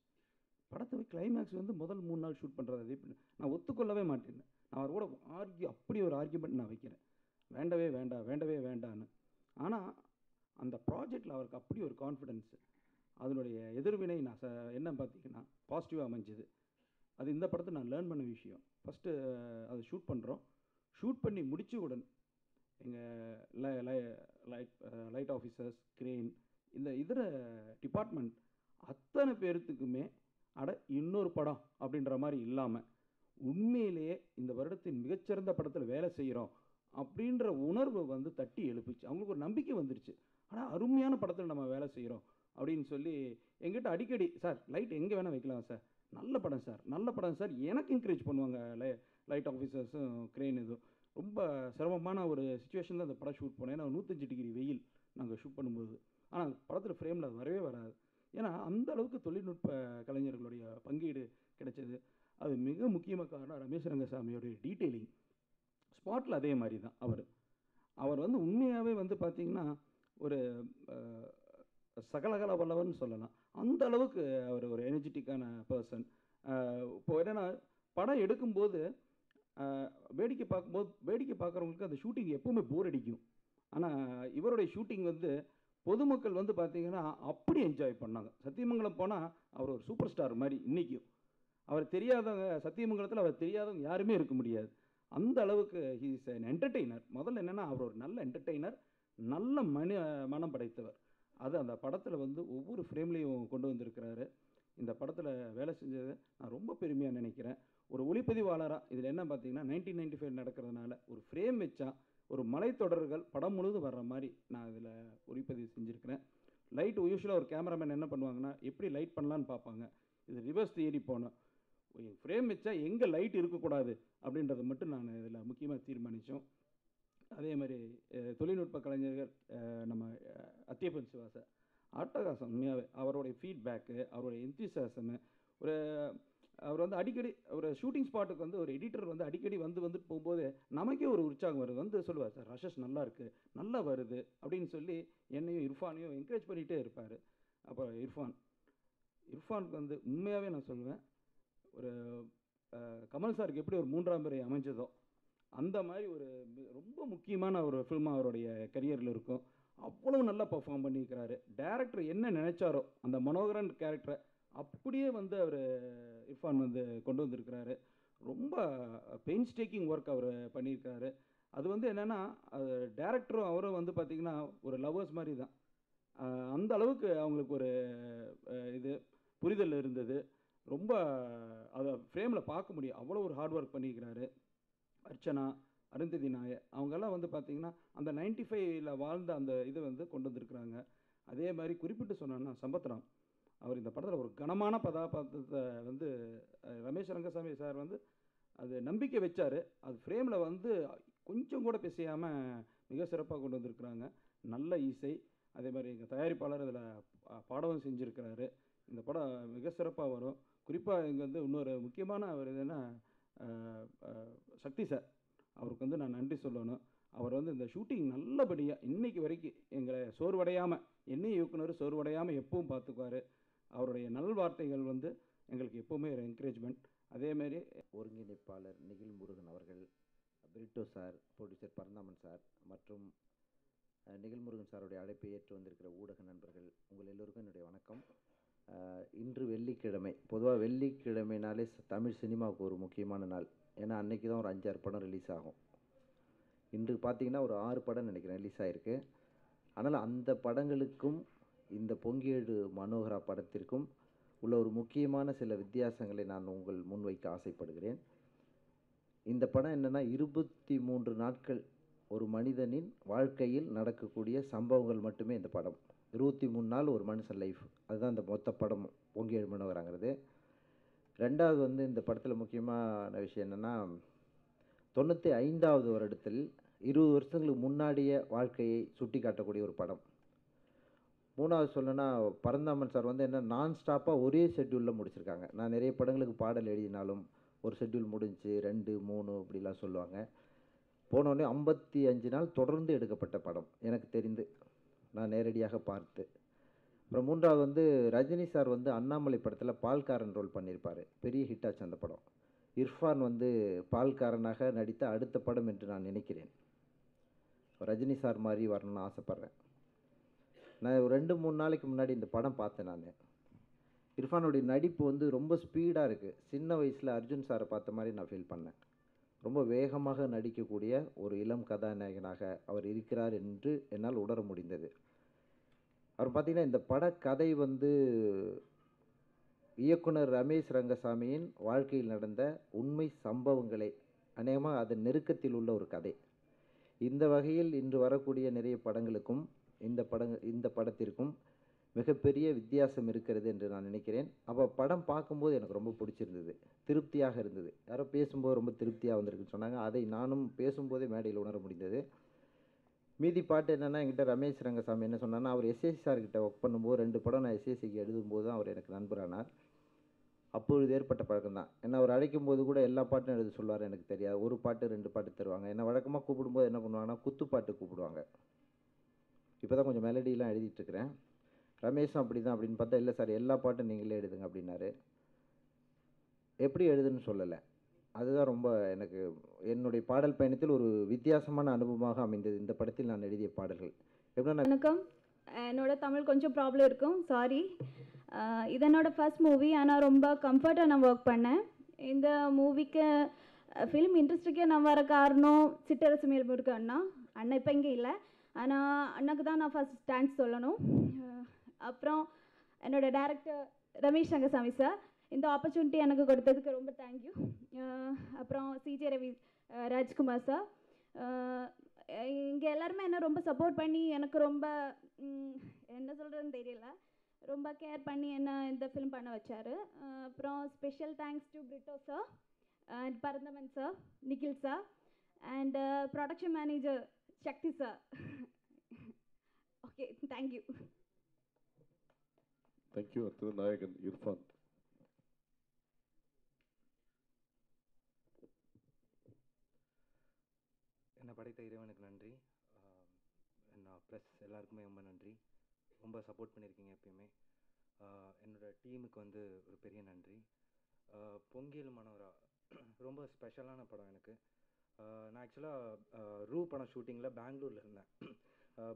படத்தை கிளைமேக்ஸ் வந்து முதல் மூணு நாள் ஷூட் பண்ணுறது அதே நான் ஒத்துக்கொள்ளவே மாட்டேன். நான் அவர் கூட ஆர்கியூ அப்படி ஒரு ஆர்கியூமெண்ட் நான் வைக்கிறேன். வேண்டவே வேண்டாம் வேண்டவே வேண்டான்னு. ஆனால் அந்த ப்ராஜெக்டில் அவருக்கு அப்படி ஒரு கான்ஃபிடென்ஸு அதனுடைய எதிர்வினை நான் ச என்ன பார்த்தீங்கன்னா பாசிட்டிவாக அமைஞ்சுது. அது இந்த படத்தை நான் லேர்ன் பண்ண விஷயம். ஃபஸ்ட்டு அதை ஷூட் பண்ணுறோம் ஷூட் பண்ணி முடிச்ச உடன் எங்கள் லைட் லைட் ஆஃபீஸர்ஸ் கிரெயின் இந்த இதர டிபார்ட்மெண்ட் அத்தனை பேர்த்துக்குமே அட இன்னொரு படம் அப்படின்ற மாதிரி இல்லாமல் உண்மையிலேயே இந்த வருடத்தின் மிகச்சிறந்த படத்தில் வேலை செய்கிறோம் அப்படின்ற உணர்வு வந்து தட்டி எழுப்பிச்சு. அவங்களுக்கு ஒரு நம்பிக்கை வந்துருச்சு. ஆனால் அருமையான படத்தில் நம்ம வேலை செய்கிறோம் அப்படின்னு சொல்லி எங்கிட்ட அடிக்கடி சார் லைட் எங்கே வேணால் வைக்கலாம் சார். நல்ல படம் சார். நல்ல படம் சார். எனக்கு என்கரேஜ் பண்ணுவாங்க லை லைட் ஆஃபீஸர்ஸும் க்ரெயின் இதுவும் ரொம்ப சிரமமான ஒரு சுச்சுவேஷனில் அந்த படம் ஷூட் பண்ணோம் ஏன்னா நூற்றஞ்சு டிகிரி வெயில் நாங்கள் ஷூட் பண்ணும்போது. ஆனால் படத்தில் ஃப்ரேமில் அது வரவே வராது. ஏன்னா அந்த அளவுக்கு தொழில்நுட்ப கலைஞர்களுடைய பங்கீடு கிடைச்சது. அது மிக முக்கியமாக காரணம் ரமேஷ் ரங்கசாமியோடைய டீட்டெயிலிங் ஸ்பாட்டில் அதே மாதிரி தான் அவர். அவர் வந்து உண்மையாகவே வந்து பார்த்திங்கன்னா ஒரு சகலகல வல்லவன் சொல்லலாம். அந்த அளவுக்கு அவர் ஒரு எனர்ஜெட்டிக்கான பர்சன் இப்போ என்னென்னா படம் எடுக்கும்போது வேடிக்கை பார்க்கும்போது வேடிக்கை பார்க்குறவங்களுக்கு அந்த ஷூட்டிங் எப்போவுமே போர் அடிக்கும். ஆனால் இவருடைய ஷூட்டிங் வந்து பொதுமக்கள் வந்து பார்த்தீங்கன்னா அப்படி என்ஜாய் பண்ணாங்க. சத்தியமங்கலம் போனால் அவர் ஒரு சூப்பர் ஸ்டார் மாதிரி இன்றைக்கும் அவர் தெரியாதவங்க சத்தியமங்கலத்தில் அவர் தெரியாதவங்க யாருமே இருக்க முடியாது. அந்த அளவுக்கு ஹீஸ் அன் என்டர்டெய்னர் முதல்ல என்னென்னா அவர் ஒரு நல்ல என்டர்டெய்னர் நல்ல மனி மனம் படைத்தவர். அது அந்த படத்தில் வந்து ஒவ்வொரு ஃப்ரேம்லேயும் கொண்டு வந்திருக்கிறாரு. இந்த படத்தில் வேலை செஞ்சதை நான் ரொம்ப பெருமையாக நினைக்கிறேன். ஒரு ஒளிப்பதிவாளராக இதில் என்ன பார்த்தீங்கன்னா நைன்டீன் நைன்டி ஃபைவ் நடக்கிறதுனால ஒரு ஃப்ரேம் வச்சா ஒரு மலைத்தொடர்கள் படம் முழுதும் வர்ற மாதிரி நான் இதில் ஒளிப்பதிவு செஞ்சுருக்கிறேன். லைட் யூஸ்வலாக ஒரு கேமராமேன் என்ன பண்ணுவாங்கன்னா எப்படி லைட் பண்ணலான்னு பார்ப்பாங்க. இது ரிவர்ஸ் தியரி போனோம் ஃப்ரேம் வச்சா எங்கே லைட் இருக்கக்கூடாது அப்படின்றத மட்டும் நான் இதில் முக்கியமாக தீர்மானித்தோம் அதே மாதிரி தொழில்நுட்ப கலைஞர்கள் நம்ம அத்தியப்பன் சிவாச அட்டகாசம் உண்மையாகவே அவருடைய ஃபீட்பேக்கு அவருடைய எந்திசாசமு ஒரு அவர் வந்து அடிக்கடி ஒரு ஷூட்டிங் ஸ்பாட்டுக்கு வந்து ஒரு எடிட்டர் வந்து அடிக்கடி வந்து வந்துட்டு போகும்போது நமக்கே ஒரு உற்சாகம் வருது. வந்து சொல்லுவார் சார் ரஷஸ் நல்லா இருக்குது நல்லா வருது அப்படின்னு சொல்லி என்னையும் இர்ஃபானையும் என்கரேஜ் பண்ணிகிட்டே இருப்பார். அப்புறம் இர்ஃபான் இர்ஃபானுக்கு வந்து உண்மையாகவே நான் சொல்லுவேன் ஒரு கமல் சாருக்கு எப்படி ஒரு மூன்றாம் பிறை அமைஞ்சதோ அந்த மாதிரி ஒரு ரொம்ப முக்கியமான ஒரு ஃபில்மாக அவருடைய கரியரில் இருக்கும். அவ்வளோ நல்லா பெர்ஃபார்ம் பண்ணியிருக்கிறாரு. டேரக்டர் என்ன நினைச்சாரோ அந்த மனோகரன் கேரக்டரை அப்படியே வந்து அவர் இர்ஃபான் வந்து கொண்டு வந்திருக்கிறாரு. ரொம்ப பெயின்ஸ்டேக்கிங் ஒர்க் அவர் பண்ணியிருக்காரு அது வந்து என்னென்னா அது டேரக்டரும் அவரும் வந்து பார்த்திங்கன்னா ஒரு லவ்வர்ஸ் மாதிரி தான். அந்த அளவுக்கு அவங்களுக்கு ஒரு இது புரிதல் இருந்தது. ரொம்ப அதை ஃப்ரேமில் பார்க்க முடியும். அவ்வளோ ஒரு ஹார்ட் ஒர்க் பண்ணியிருக்கிறாரு. அர்ச்சனா அருந்ததி நாய அவங்கெல்லாம் வந்து பார்த்திங்கன்னா அந்த நைன்டி ஃபைவ்ல வாழ்ந்த அந்த இதை வந்து கொண்டு வந்திருக்கிறாங்க. அதே மாதிரி குறிப்பிட்டு சொன்னோன்னா சம்பத்ராம். அவர் இந்த படத்தில் ஒரு கனமான கதாபாத்திரத்தை வந்து ரமேஷ் ரங்கசாமி சார் வந்து அது நம்பிக்கை வச்சார். அது ஃப்ரேமில் வந்து கொஞ்சம் கூட பிசையாமல் மிக சிறப்பாக கொண்டு வந்திருக்கிறாங்க. நல்ல இசை அதே மாதிரி எங்கள் தயாரிப்பாளர் இதில் பாடவும் செஞ்சுருக்கிறாரு. இந்த படம் மிக சிறப்பாக வரும். குறிப்பாக இங்கே வந்து இன்னொரு முக்கியமான அவர் என்னென்னா சக்தி சார். அவருக்கு வந்து நான் நன்றி சொல்லணும். அவர் வந்து இந்த ஷூட்டிங் நல்லபடியாக இன்றைக்கி வரைக்கும் எங்களை சோர்வடையாமல் என்னையும் இயக்குனர் சோர்வடையாமல் எப்பவும் பார்த்துக்குவார் அவருடைய நல்வார்த்தைகள் வந்து எங்களுக்கு எப்போவுமே ஒரு என்கரேஜ்மெண்ட் அதேமாரி ஒருங்கிணைப்பாளர் நிகில் முருகன் அவர்கள் Brito sir producer Paranthaman sir மற்றும் அஹ், நிகில்முருகன் சாருடைய அழைப்பை ஏற்று வந்திருக்கிற ஊடக நண்பர்கள் உங்கள் எல்லோருக்கும் என்னுடைய வணக்கம். இன்று வெள்ளிக்கிழமை பொதுவாக வெள்ளிக்கிழமைனாலே தமிழ் சினிமாவுக்கு ஒரு முக்கியமான நாள். ஏன்னா அன்னைக்கு தான் ஒரு அஞ்சாறு படம் ரிலீஸ் ஆகும். இன்று பார்த்திங்கன்னா ஒரு ஆறு படம் நினைக்கிறேன் ரிலீஸ் ஆகிருக்கு ஆனால் அந்த படங்களுக்கும் இந்த பொங்கியேடு மனோகரா படத்திற்கும் உள்ள ஒரு முக்கியமான சில வித்தியாசங்களை நான் உங்கள் முன்வைக்க ஆசைப்படுகிறேன். இந்த படம் என்னென்னா இருபத்தி மூன்று நாட்கள் ஒரு மனிதனின் வாழ்க்கையில் நடக்கக்கூடிய சம்பவங்கள் மட்டுமே இந்த படம். இருபத்தி மூணு நாள் ஒரு மனுஷன் லைஃப் அதுதான் இந்த மொத்த படம் பொங்கி மனோகராங்கிறது. ரெண்டாவது வந்து இந்த படத்தில் முக்கியமான விஷயம் என்னென்னா தொண்ணூற்றி ஐந்தாவது வருடத்தில் இருபது வருஷங்களுக்கு முன்னாடிய வாழ்க்கையை சுட்டி காட்டக்கூடிய ஒரு படம். மூணாவது சொல்லணும்னா பரந்தாமன் சார் வந்து என்ன நான் ஸ்டாப்பாக ஒரே ஷெட்யூலில் முடிச்சிருக்காங்க. நான் நிறைய படங்களுக்கு பாடல் எழுதினாலும் ஒரு ஷெட்யூல் முடிஞ்சு ரெண்டு மூணு அப்படிலாம் சொல்லுவாங்க. போனோடனே ஐம்பத்தி அஞ்சு நாள் தொடர்ந்து எடுக்கப்பட்ட படம் எனக்கு தெரிந்து. நான் நேரடியாக பார்த்து. அப்புறம் மூன்றாவது வந்து ரஜினி சார் வந்து அண்ணாமலை படத்தில் பால்காரன் ரோல் பண்ணியிருப்பார். பெரிய ஹிட் ஆச்சு அந்த படம். இர்ஃபான் வந்து பால்காரனாக நடித்த அடுத்த படம் என்று நான் நினைக்கிறேன். ரஜினி சார் மாதிரி வரணும்னு ஆசைப்பட்றேன். நான் ஒரு ரெண்டு மூணு நாளைக்கு முன்னாடி இந்த படம் பார்த்தேன் நான். இர்ஃபானுடைய நடிப்பு வந்து ரொம்ப ஸ்பீடாக இருக்குது சின்ன வயசில் அர்ஜுன் சாரை பார்த்த மாதிரி நான் ஃபீல் பண்ணேன். ரொம்ப வேகமாக நடிக்கக்கூடிய ஒரு இளம் கதாநாயகனாக அவர் இருக்கிறார் என்று என்னால் உணர முடிந்தது. அவர் பார்த்திங்கன்னா இந்த படக்கதை வந்து இயக்குனர் ரமேஷ் ரங்கசாமியின் வாழ்க்கையில் நடந்த உண்மை சம்பவங்களை அநேகமாக அதன் நெருக்கத்தில் உள்ள ஒரு கதை. இந்த வகையில் இன்று வரக்கூடிய நிறைய படங்களுக்கும் இந்த படங்க இந்த படத்திற்கும் மிகப்பெரிய வித்தியாசம் இருக்கிறது என்று நான் நினைக்கிறேன். அப்போ படம் பார்க்கும்போது எனக்கு ரொம்ப பிடிச்சிருந்தது. திருப்தியாக இருந்தது. யாரோ பேசும்போது ரொம்ப திருப்தியாக வந்திருக்குன்னு சொன்னாங்க. அதை நானும் பேசும்போதே மேடையில் உணர முடிந்தது. மீதி பாட்டு என்னென்னா என்கிட்ட ரமேஷ் ரங்கசாமி என்ன சொன்னார்னா அவர் எஸ்எஸ்சி சார்கிட்ட ஒர்க் பண்ணும்போது ரெண்டு படம் நான் எஸ்எஸ்சிக்கு எழுதும்போது தான் அவர் எனக்கு நண்பரானார். அப்பொழுது ஏற்பட்ட பழக்கம் தான் என்ன அவர் அழைக்கும் போது கூட எல்லா பாட்டும் எழுத சொல்லுவார் எனக்கு தெரியாது. ஒரு பாட்டு ரெண்டு பாட்டு தருவாங்க. என்னை வழக்கமாக கூப்பிடும்போது என்ன பண்ணுவாங்கன்னா குத்துப்பாட்டு கூப்பிடுவாங்க. இப்போ தான் கொஞ்சம் மெலடிலாம் எழுதிட்டுருக்கிறேன். ரமேஷும் அப்படி தான் அப்படின்னு பார்த்தா இல்லை சார் எல்லா பாட்டும் நீங்களே எழுதுங்க அப்படின்னாரு. எப்படி எழுதுன்னு சொல்லலை. அதுதான் ரொம்ப எனக்கு என்னுடைய பாடல் பயணத்தில் ஒரு வித்தியாசமான அனுபவமாக அமைந்தது. இந்த படத்தில் நான் எழுதிய பாடல்கள். எப்படின்னா வணக்கம். என்னோட தமிழ் கொஞ்சம் ப்ராப்ளம் இருக்கும். சாரி இது என்னோட ஃபர்ஸ்ட் மூவி ஆனால் ரொம்ப கம்ஃபர்ட்டாக நான் ஒர்க் பண்ணேன். இந்த மூவிக்கு ஃபிலிம் இண்டஸ்ட்ரிக்கே நான் வர காரணம் சிட்டரசு மேல்முருக அண்ணா. அண்ணா இப்போ இங்கே இல்லை. ஆனால் அண்ணாக்கு தான் நான் ஃபர்ஸ்ட் தேங்க்ஸ் சொல்லணும். அப்புறம் என்னோட டேரக்டர் ரமேஷ் ரங்கசாமி சார் இந்த ஆப்பர்ச்சுனிட்டி எனக்கு கொடுத்ததுக்கு ரொம்ப தேங்க்யூ அப்புறம் சிஜே ரவி ராஜ்குமார் சார் இங்கே எல்லாருமே என்ன ரொம்ப சப்போர்ட் பண்ணி எனக்கு ரொம்ப என்ன சொல்கிறதுன்னு தெரியல. ரொம்ப கேர் பண்ணி என்ன இந்த ஃபிலிம் பண்ண வச்சார். அப்புறம் special thanks to Brito sir and Paranthaman sir Nikhil sir and production manager Sakthi sir okay thank you thank you அடுத்தது நாயகன் இர்ஃபான் என்னை படைத்த இறைவனுக்கு நன்றி. என்ன ப்ளஸ் எல்லாருக்குமே ரொம்ப நன்றி. ரொம்ப சப்போர்ட் பண்ணியிருக்கீங்க எப்பயுமே. ஆஹ் என்னோட டீமுக்கு வந்து ஒரு பெரிய நன்றி. பொங்கியல் மனோரா ரொம்ப ஸ்பெஷலான படம் எனக்கு. நான் ஆக்சுவலாக ரூ படம் ஷூட்டிங்கில் பெங்களூரில் இருந்தேன்.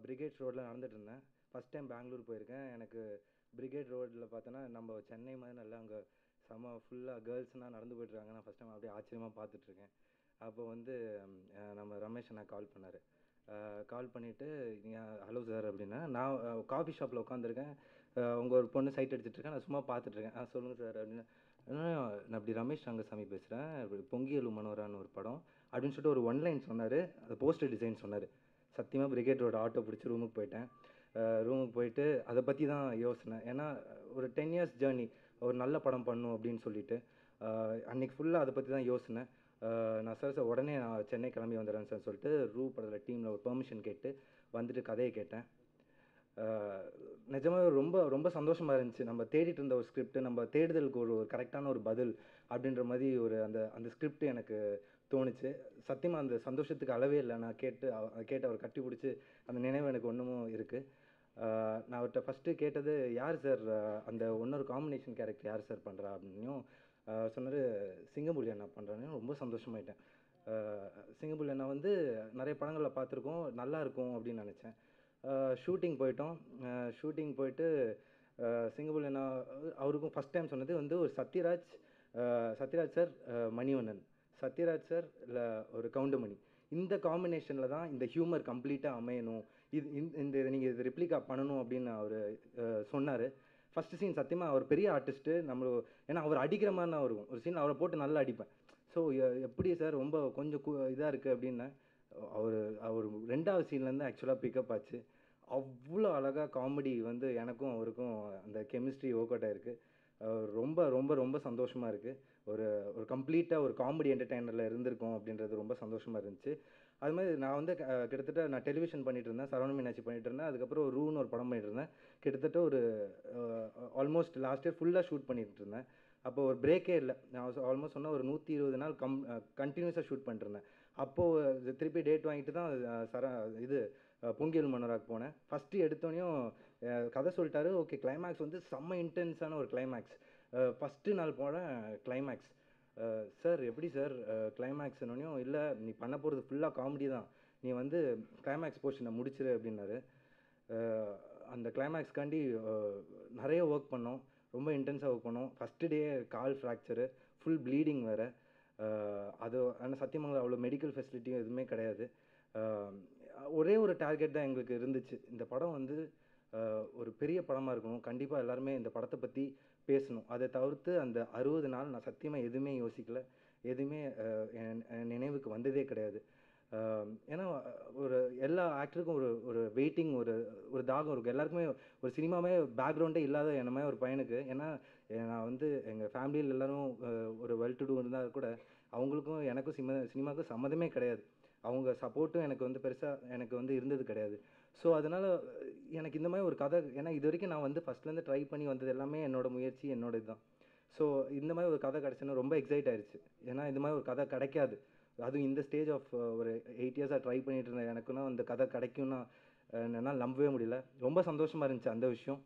பிரிகேட் ரோட்டில் நடந்துட்டு இருந்தேன். ஃபஸ்ட் டைம் பெங்களூர் போயிருக்கேன். எனக்கு பிரிகேட் ரோட்டில் பார்த்தோன்னா நம்ம சென்னை மாதிரி நல்லா அங்கே செம ஃபுல்லாக கேர்ள்ஸ்லாம் நடந்து போயிட்டுருக்காங்க நான் ஃபஸ்ட் டைம் அப்படியே ஆச்சரியமாக பார்த்துட்ருக்கேன் அப்போ வந்து நம்ம ரமேஷ் அண்ணா கால் பண்ணார். கால் பண்ணிவிட்டு நீங்கள் ஹலோ சார் அப்படின்னா நான் காஃபி ஷாப்பில் உட்காந்துருக்கேன் உங்கள் ஒரு பொண்ணு சைட் அடிச்சிட்ருக்கேன் நான் சும்மா பார்த்துட்ருக்கேன் ஆ சொல்லுங்கள் சார் அப்படின்னா. நான் இப்படி ரமேஷ் ரங்கசாமி பேசுகிறேன் இப்படி பொங்கியலு மனோரான்னு ஒரு படம். அப்படின்னு சொல்லிட்டு ஒரு ஒன் லைன் சொன்னார். அது போஸ்டர் டிசைன் சொன்னார். சத்தியமாக பிரிகேடோட ஆட்டோ பிடிச்சி ரூமுக்கு போயிட்டேன். ரூமுக்கு போயிட்டு அதை பற்றி தான் யோசனை. ஏன்னா ஒரு டென் இயர்ஸ் ஜேர்னி ஒரு நல்ல படம் பண்ணும் அப்படின்னு சொல்லிட்டு அன்றைக்கி ஃபுல்லாக அதை பற்றி தான் யோசனை. நான் சார் சார் உடனே நான் சென்னை கிளம்பி வந்துடுறேன் சார் சொல்லிட்டு ரூ படத்தில் டீமில் ஒரு பெர்மிஷன் கேட்டு வந்துட்டு கதையை கேட்டேன். நிஜமாக ரொம்ப ரொம்ப சந்தோஷமாக இருந்துச்சு. நம்ம தேடிட்டு இருந்த ஒரு ஸ்கிரிப்ட் நம்ம தேடுதலுக்கு ஒரு கரெக்டான ஒரு பதில் அப்படின்ற மாதிரி ஒரு அந்த அந்த ஸ்கிரிப்ட் எனக்கு தோணுச்சு. சத்தியமாக அந்த சந்தோஷத்துக்கு அளவே இல்லை. நான் கேட்டு கேட்டு அவர் கட்டி பிடிச்சி அந்த நினைவு எனக்கு ஒன்றுமும் இருக்குது நான் அவர்கிட்ட ஃபஸ்ட்டு கேட்டது யார் சார் அந்த இன்னொரு காம்பினேஷன் கேரக்டர் யார் சார் பண்ணுறா அப்படின்னும். சொன்னார் சிங்கம்புலி அண்ணா பண்ணுறான்னு ரொம்ப சந்தோஷமாயிட்டேன். சிங்கம்புலி அண்ணா வந்து நிறைய படங்களில் பார்த்துருக்கோம். நல்லா இருக்கும் அப்படின்னு நினச்சேன். ஷூட்டிங் போயிட்டோம். ஷூட்டிங் போயிட்டு அஹ், என்ன அவருக்கும் ஃபஸ்ட் டைம் சொன்னது வந்து ஒரு சத்யராஜ் சத்யராஜ் சார் மணிவண்ணன். சத்யராஜ் சார் இல்லை ஒரு கவுண்டமணி. இந்த காம்பினேஷனில் தான் இந்த ஹியூமர் கம்ப்ளீட்டாக அமையணும். இது இந்த- இந்த இதை நீங்கள் இது ரிப்ளிகா பண்ணணும் அப்படின்னு அவர் சொன்னார். ஃபஸ்ட்டு சீன் சத்தியமாக அவர் பெரிய ஆர்டிஸ்ட்டு நம்ம ஏன்னா அவர் அடிக்கிற மாதிரி தான் இருக்கும் ஒரு சீன் அவரை போட்டு நல்லா அடிப்பேன். ஸோ எப்படி சார் ரொம்ப கொஞ்சம் இதாக இருக்குது அப்படின்னா அவர் அவர் ரெண்டாவது சீன்லேருந்து ஆக்சுவலாக பிக்கப் ஆச்சு. அவ்வளோ அழகாக காமெடி வந்து எனக்கும் அவருக்கும் அந்த கெமிஸ்ட்ரி ஒர்க் அவுட் ஆயிருக்கு ரொம்ப ரொம்ப ரொம்ப சந்தோஷமாக இருக்குது ஒரு ஒரு கம்ப்ளீட்டாக ஒரு காமெடி என்டர்டைனரில் இருந்திருக்கோம் அப்படின்றது ரொம்ப சந்தோஷமாக இருந்துச்சு. அது மாதிரி நான் வந்து கிட்டத்தட்ட நான் டெலிவிஷன் பண்ணிகிட்டு இருந்தேன் சரவண மீனாட்சி பண்ணிட்டு இருந்தேன் அதுக்கப்புறம் ரூன்னு ஒரு படம் பண்ணிகிட்டு இருந்தேன். கிட்டத்தட்ட ஒரு ஆல்மோஸ்ட் லாஸ்ட் இயர் ஃபுல்லாக ஷூட் பண்ணிட்டு இருந்தேன். அப்போ ஒரு பிரேக்கே இல்லை. நான் ஆல்மோஸ்ட் சொன்னால் ஒரு நூற்றி இருபது நாள் கம் கண்டினியூஸாக ஷூட் பண்ணிட்டுருந்தேன் அப்போது திருப்பி டேட் வாங்கிட்டு தான் சர இது பொங்கியல் மன்னராக போனேன். ஃபஸ்ட்டு எடுத்தோடனையும் கதை சொல்லிட்டாரு ஓகே கிளைமேக்ஸ் வந்து செம்ம இன்டென்ஸான ஒரு கிளைமேக்ஸ் ஃபஸ்ட்டு நாள் போனேன் கிளைமேக்ஸ் சார் எப்படி சார் கிளைமேக்ஸ்னோடனையும் இல்லை நீ பண்ண போகிறது ஃபுல்லாக காமெடி தான். நீ வந்து கிளைமேக்ஸ் போர்ஷனை முடிச்சிரு அப்படின்னாரு. அந்த கிளைமேக்ஸ்க்காண்டி நிறைய ஒர்க் பண்ணோம். ரொம்ப இன்டென்ஸாக ஒர்க் பண்ணோம். ஃபஸ்ட்டு டே கால் ஃப்ராக்சரு ஃபுல் ப்ளீடிங் வேறு. அது ஆனால் சத்தியமங்கலம் அவ்வளோ மெடிக்கல் ஃபெசிலிட்டியும் எதுவுமே கிடையாது. ஒரே ஒரு டார்கெட் தான் எங்களுக்கு இருந்துச்சு. இந்த படம் வந்து ஒரு பெரிய படமாக இருக்கணும். கண்டிப்பாக எல்லாருமே இந்த படத்தை பற்றி பேசணும். அதை தவிர்த்து அந்த அறுபது நாள் நான் சத்தியமாக எதுவுமே யோசிக்கல. எதுவுமே என் நினைவுக்கு வந்ததே கிடையாது. ஏன்னா ஒரு எல்லா ஆக்டருக்கும் ஒரு ஒரு வெயிட்டிங் ஒரு ஒரு தாகம் இருக்கும். எல்லாருக்குமே ஒரு சினிமாவே பேக்ரவுண்டே இல்லாத என்னமே ஒரு பையனுக்கு. ஏன்னா நான் வந்து எங்கள் ஃபேமிலியில் எல்லோரும் ஒரு வெல் டு டூ இருந்தால் கூட அவங்களுக்கும் எனக்கும் சினிமா சினிமாவுக்கும் சம்மந்தமே கிடையாது. அவங்க சப்போர்ட்டும் எனக்கு வந்து பெருசாக எனக்கு வந்து இருந்தது கிடையாது. ஸோ அதனால் எனக்கு இந்த மாதிரி ஒரு கதை ஏன்னா இது வரைக்கும் நான் வந்து ஃபஸ்ட்லேருந்து ட்ரை பண்ணி வந்தது எல்லாமே என்னோட முயற்சி என்னோட இதுதான். ஸோ இந்த மாதிரி ஒரு கதை கிடச்சுன்னா ரொம்ப எக்ஸைட் ஆயிடுச்சு ஏன்னா இந்த மாதிரி ஒரு கதை கிடைக்காது. அதுவும் இந்த ஸ்டேஜ் ஆஃப் ஒரு எயிட் இயர்ஸாக ட்ரை பண்ணிட்டு இருந்தேன் எனக்குன்னா அந்த கதை கிடைக்கும்னா அஹ், என்னால் நம்பவே முடியல. ரொம்ப சந்தோஷமாக இருந்துச்சு அந்த விஷயம்.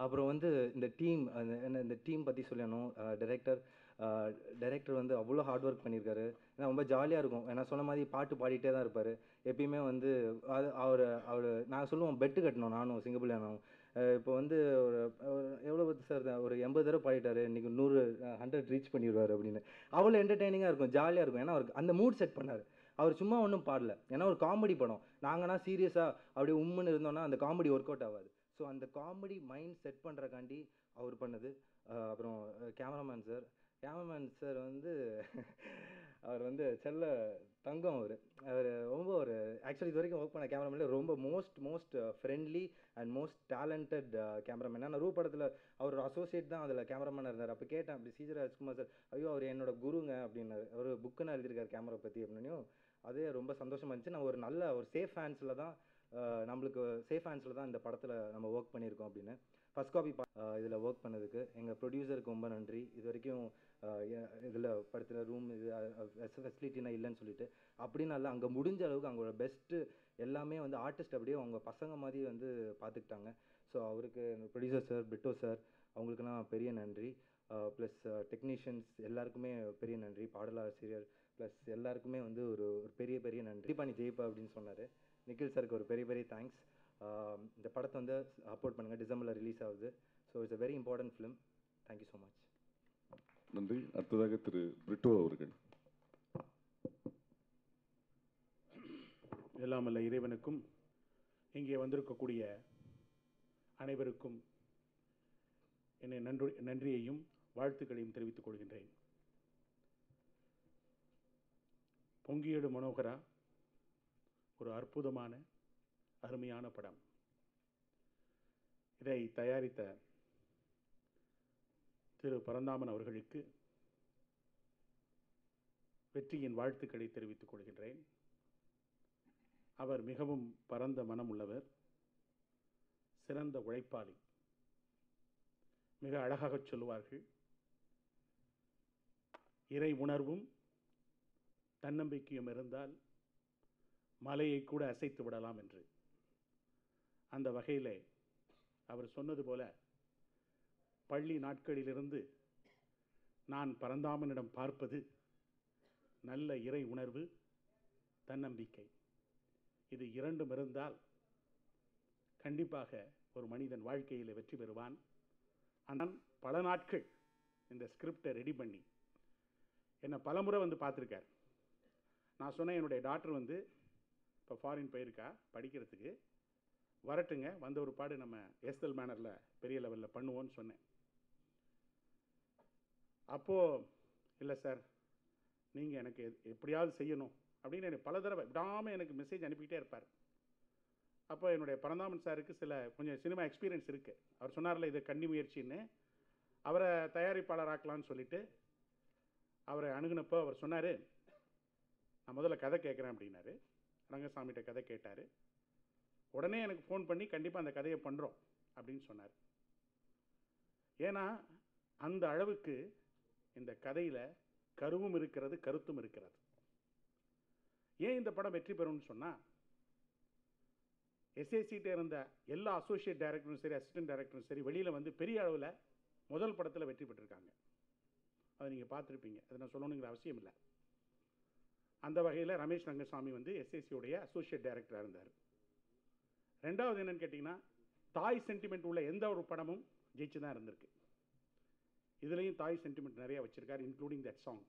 அப்புறம் வந்து இந்த டீம் என்ன இந்த டீம் பற்றி சொல்லணும். டைரக்டர் டைரக்டர் வந்து அவ்வளோ ஹார்ட் ஒர்க் பண்ணியிருக்காரு. ஏன்னா ரொம்ப ஜாலியாக இருக்கும். ஏன்னா சொன்ன மாதிரி பாட்டு பாடிட்டே தான் இருப்பார். எப்பயுமே வந்து அது அவர் அவர் நான் சொல்லுவோம் பெட்டு கட்டணும் நானும் சிங்கப்பூர்லையானும் இப்போ வந்து ஒரு எவ்வளோ எவ்வளோ சார் ஒரு எண்பது தடவை பாடிட்டார் இன்றைக்கி நூறு ஹண்ட்ரட் ரீச் பண்ணிடுவார் அப்படின்னு. அவ்வளோ என்டர்டெய்னிங்காக இருக்கும் ஜாலியாக இருக்கும். ஏன்னா அவருக்கு அந்த மூட் செட் பண்ணார். அவர் சும்மா ஒன்றும் பாடல. ஏன்னா ஒரு காமெடி படம். நாங்கள்னா சீரியஸாக அப்படியே உம்முன்னு இருந்தோம்னா அந்த காமெடி ஒர்க் அவுட் ஆகாது. ஸோ அந்த காமெடி மைண்ட் செட் பண்ணுறக்காண்டி அவர் பண்ணது. அப்புறம் கேமராமேன் சார் கேமராமேன் சார் வந்து அவர் வந்து செல்ல தங்கம் அவர். அவர் ரொம்ப ஒரு ஆக்சுவலி இது வரைக்கும் ஒர்க் பண்ண கேமராமேன்ல ரொம்ப most most friendly and most talented cameraman நான் ரூ படத்தில் அவர் அசோசியேட் தான் அதில் கேமராமேனாக இருந்தார். அப்போ கேட்டேன் அப்படி சீஜர் ராஜ்குமார் சார் ஐயோ அவர் என்னோட குருங்க அப்படின்னாரு. அவர் புக்குன்னு எழுதியிருக்காரு கேமரா பற்றி அப்படின்னும் அதே ரொம்ப சந்தோஷமாக இருந்துச்சு. நான் ஒரு நல்ல ஒரு சேஃப் ஹேண்ட்ஸில் தான் uh, நம்மளுக்கு சேஃப் ஹேண்ட்ஸில் தான் இந்த படத்தில் நம்ம ஒர்க் பண்ணியிருக்கோம் அப்படின்னு. ஃபஸ்ட் காப்பி இதில் ஒர்க் பண்ணதுக்கு. எங்கள் ப்ரொடியூசருக்கு ரொம்ப நன்றி. இது வரைக்கும் இதில் படத்தில் ரூம் இது ஃபெசிலிட்டினா இல்லைன்னு சொல்லிட்டு அப்படின்னு இல்லை அங்கே முடிஞ்ச அளவுக்கு அவங்களோட பெஸ்ட்டு எல்லாமே வந்து ஆர்டிஸ்ட் அப்படியே அவங்க பசங்க மாதிரி வந்து பார்த்துக்கிட்டாங்க ஸோ அவருக்கு ப்ரொடியூசர் சார் பிட்டோ சார் அவங்களுக்கெல்லாம் பெரிய நன்றி. ப்ளஸ் டெக்னீஷியன்ஸ் எல்லாருக்குமே பெரிய நன்றி. பாடலாசிரியர் ப்ளஸ் எல்லாருக்குமே வந்து ஒரு ஒரு பெரிய பெரிய நன்றி. பண்ணி ஜெயிப்பா அப்படின்னு சொன்னார். நிக்கில் சாருக்கு ஒரு பெரிய பெரிய தேங்க்ஸ் இந்த படத்தை வந்து சப்போர்ட் பண்ணுங்கள் டிசம்பரில் ரிலீஸ் ஆகுது. So it's a very important film thank you so much நன்றி. அடுத்ததாக திரு பிரிட்டோ அவர்கள். எல்லாமல்ல இறைவனுக்கும் இங்கே வந்திருக்கக்கூடிய அனைவருக்கும் என்னை நன்றி நன்றியையும் வாழ்த்துக்களையும் தெரிவித்துக் கொள்கின்றேன். பொங்கியடு மனோகரா ஒரு அற்புதமான அருமையான படம். இதை தயாரித்த திரு பரந்தாமன் அவர்களுக்கு வெற்றியின் வாழ்த்துக்களை தெரிவித்துக் கொள்கின்றேன். அவர் மிகவும் பரந்த மனம் உள்ளவர் சிறந்த உழைப்பாளி. மிக அழகாகச் சொல்லுவார்கள் இறை உணர்வும் தன்னம்பிக்கையும் இருந்தால் மலையை கூட அசைத்து விடலாம் என்று. அந்த வகையிலே அவர் சொன்னது போல பள்ளி நாட்களிலிருந்து நான் பரந்தாமனிடம் பார்ப்பது நல்ல இறை உணர்வு தன்னம்பிக்கை. இது இரண்டும் இருந்தால் கண்டிப்பாக ஒரு மனிதன் வாழ்க்கையில் வெற்றி பெறுவான். ஆனால் பல நாட்கள் இந்த ஸ்கிரிப்டை ரெடி பண்ணி என்னை பலமுறை வந்து பார்த்துருக்கார். நான் சொன்னேன் என்னுடைய டாக்டர் வந்து இப்போ ஃபாரின் போயிருக்கா படிக்கிறதுக்கு. வரட்டுங்க வந்த ஒரு பாடு நம்ம எஸ்எல் மேனரில் பெரிய லெவலில் பண்ணுவோன்னு சொன்னேன். அப்போது இல்லை சார் நீங்கள் எனக்கு எப்படியாவது செய்யணும். அப்படின்னு எனக்கு பல தடவை விடாமல் எனக்கு மெசேஜ் அனுப்பிக்கிட்டே இருப்பார். அப்போ என்னுடைய பரந்தாமன் சாருக்கு சில கொஞ்சம் சினிமா எக்ஸ்பீரியன்ஸ் இருக்குது அவர் சொன்னார்ல இது கன்னி முயற்சின்னு. அவரை தயாரிப்பாளராக்கலாம்னு சொல்லிட்டு அவரை அணுகுனப்போ அவர் சொன்னார் நான் முதல்ல கதை கேட்குறேன் அப்படின்னாரு. ரங்கசாமிகிட்ட கதை கேட்டார். உடனே எனக்கு ஃபோன் பண்ணி கண்டிப்பாக அந்த கதையை பண்ணுறோம் அப்படின்னு சொன்னார். ஏன்னா அந்த அளவுக்கு கதையில் கருவும் இருக்கிறது கருத்தும் இருக்கிறது. ஏன் இந்த படம் வெற்றி பெறும்னு சொன்னால் எஸ்ஏசிட்ட இருந்த எல்லா அசோசியேட் டைரக்டரும் சரி அசிஸ்டன்ட் டைரக்டரும் சரி வெளியில் வந்து பெரிய அளவில் முதல் படத்தில் வெற்றி பெற்றிருக்காங்க. அதை நீங்கள் பார்த்துருப்பீங்க. அதை நான் சொல்லணுங்கிற அவசியம் இல்லை. அந்த வகையில் ரமேஷ் ரங்கசாமி வந்து எஸ்எஸ்சியோடைய அசோசியேட் டைரக்டராக இருந்தார். ரெண்டாவது என்னென்னு கேட்டிங்கன்னா தாய் சென்டிமெண்ட் உள்ள எந்த ஒரு படமும் ஜெயிச்சு தான் இருந்திருக்கு. இதுலேயும் தாய் சென்டிமெண்ட் நிறையா வச்சுருக்கார் இன்க்ளூடிங் தட் சாங்